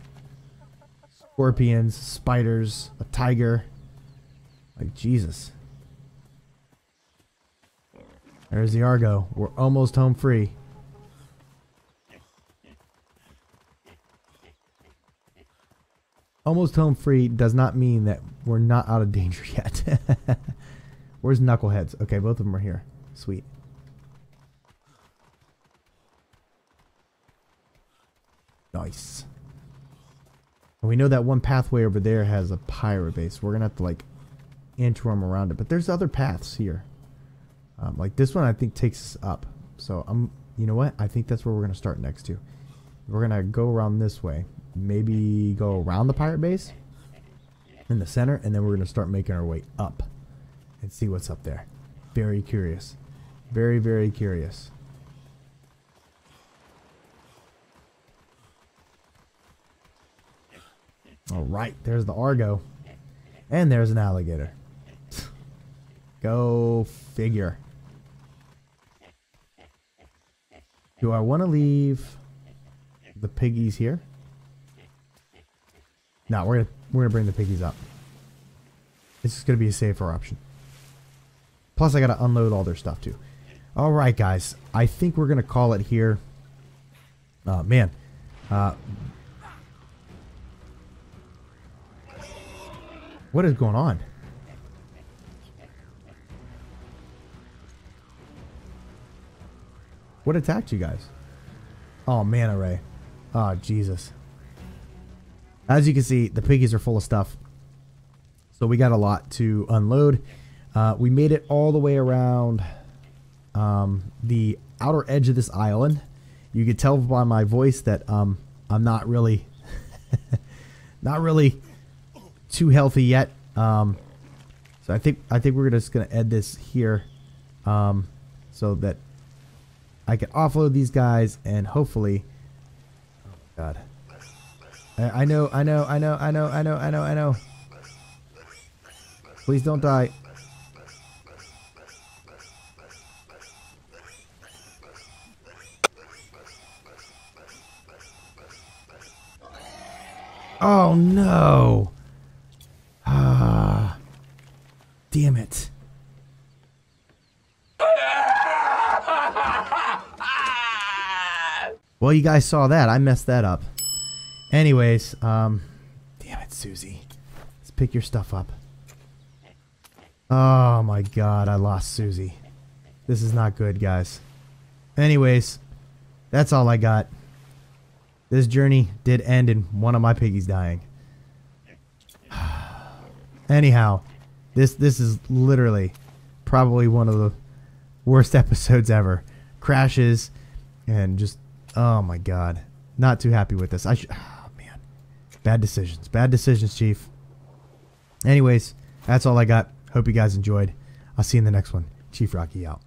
scorpions, spiders, a tiger. Like Jesus. There's the Argo. We're almost home free. Almost home free does not mean that we're not out of danger yet. Where's Knuckleheads? Okay, both of them are here. Sweet. Nice. And we know that one pathway over there has a pirate base. We're going to have to, like, interim around it. But there's other paths here. Um, like, this one, I think, takes us up. So, I'm, you know what? I think that's where we're going to start next to. We're going to go around this way. Maybe go around the pirate base in the center. And then we're going to start making our way up and see what's up there. Very curious. Very, very curious. All right, there's the Argo. And there's an alligator. Go figure. Do I want to leave the piggies here? No, we're gonna we're gonna bring the piggies up. This is gonna be a safer option. Plus, I gotta unload all their stuff too. All right, guys. I think we're gonna call it here. Oh man, uh, What is going on? What attacked you guys? Oh, manta ray. Oh, Jesus. As you can see, the piggies are full of stuff. So we got a lot to unload. Uh, we made it all the way around um, the outer edge of this island. You could tell by my voice that um, I'm not really, not really too healthy yet. Um, so I think I think we're just gonna end this here, um, so that I can offload these guys and hopefully. Oh God. I, I know, I know, I know, I know, I know, I know, I know. Please don't die. Oh no. Ah. Damn it. Well, you guys saw that. I messed that up. Anyways, um, damn it, Susie. Let's pick your stuff up. Oh my god, I lost Susie. This is not good, guys. Anyways, that's all I got. This journey did end in one of my piggies dying. Anyhow, this this is literally probably one of the worst episodes ever. Crashes and just oh my god, not too happy with this. I should, oh ah, man, bad decisions, bad decisions, Chief. Anyways, that's all I got. Hope you guys enjoyed. I'll see you in the next one. Chief Rockie out.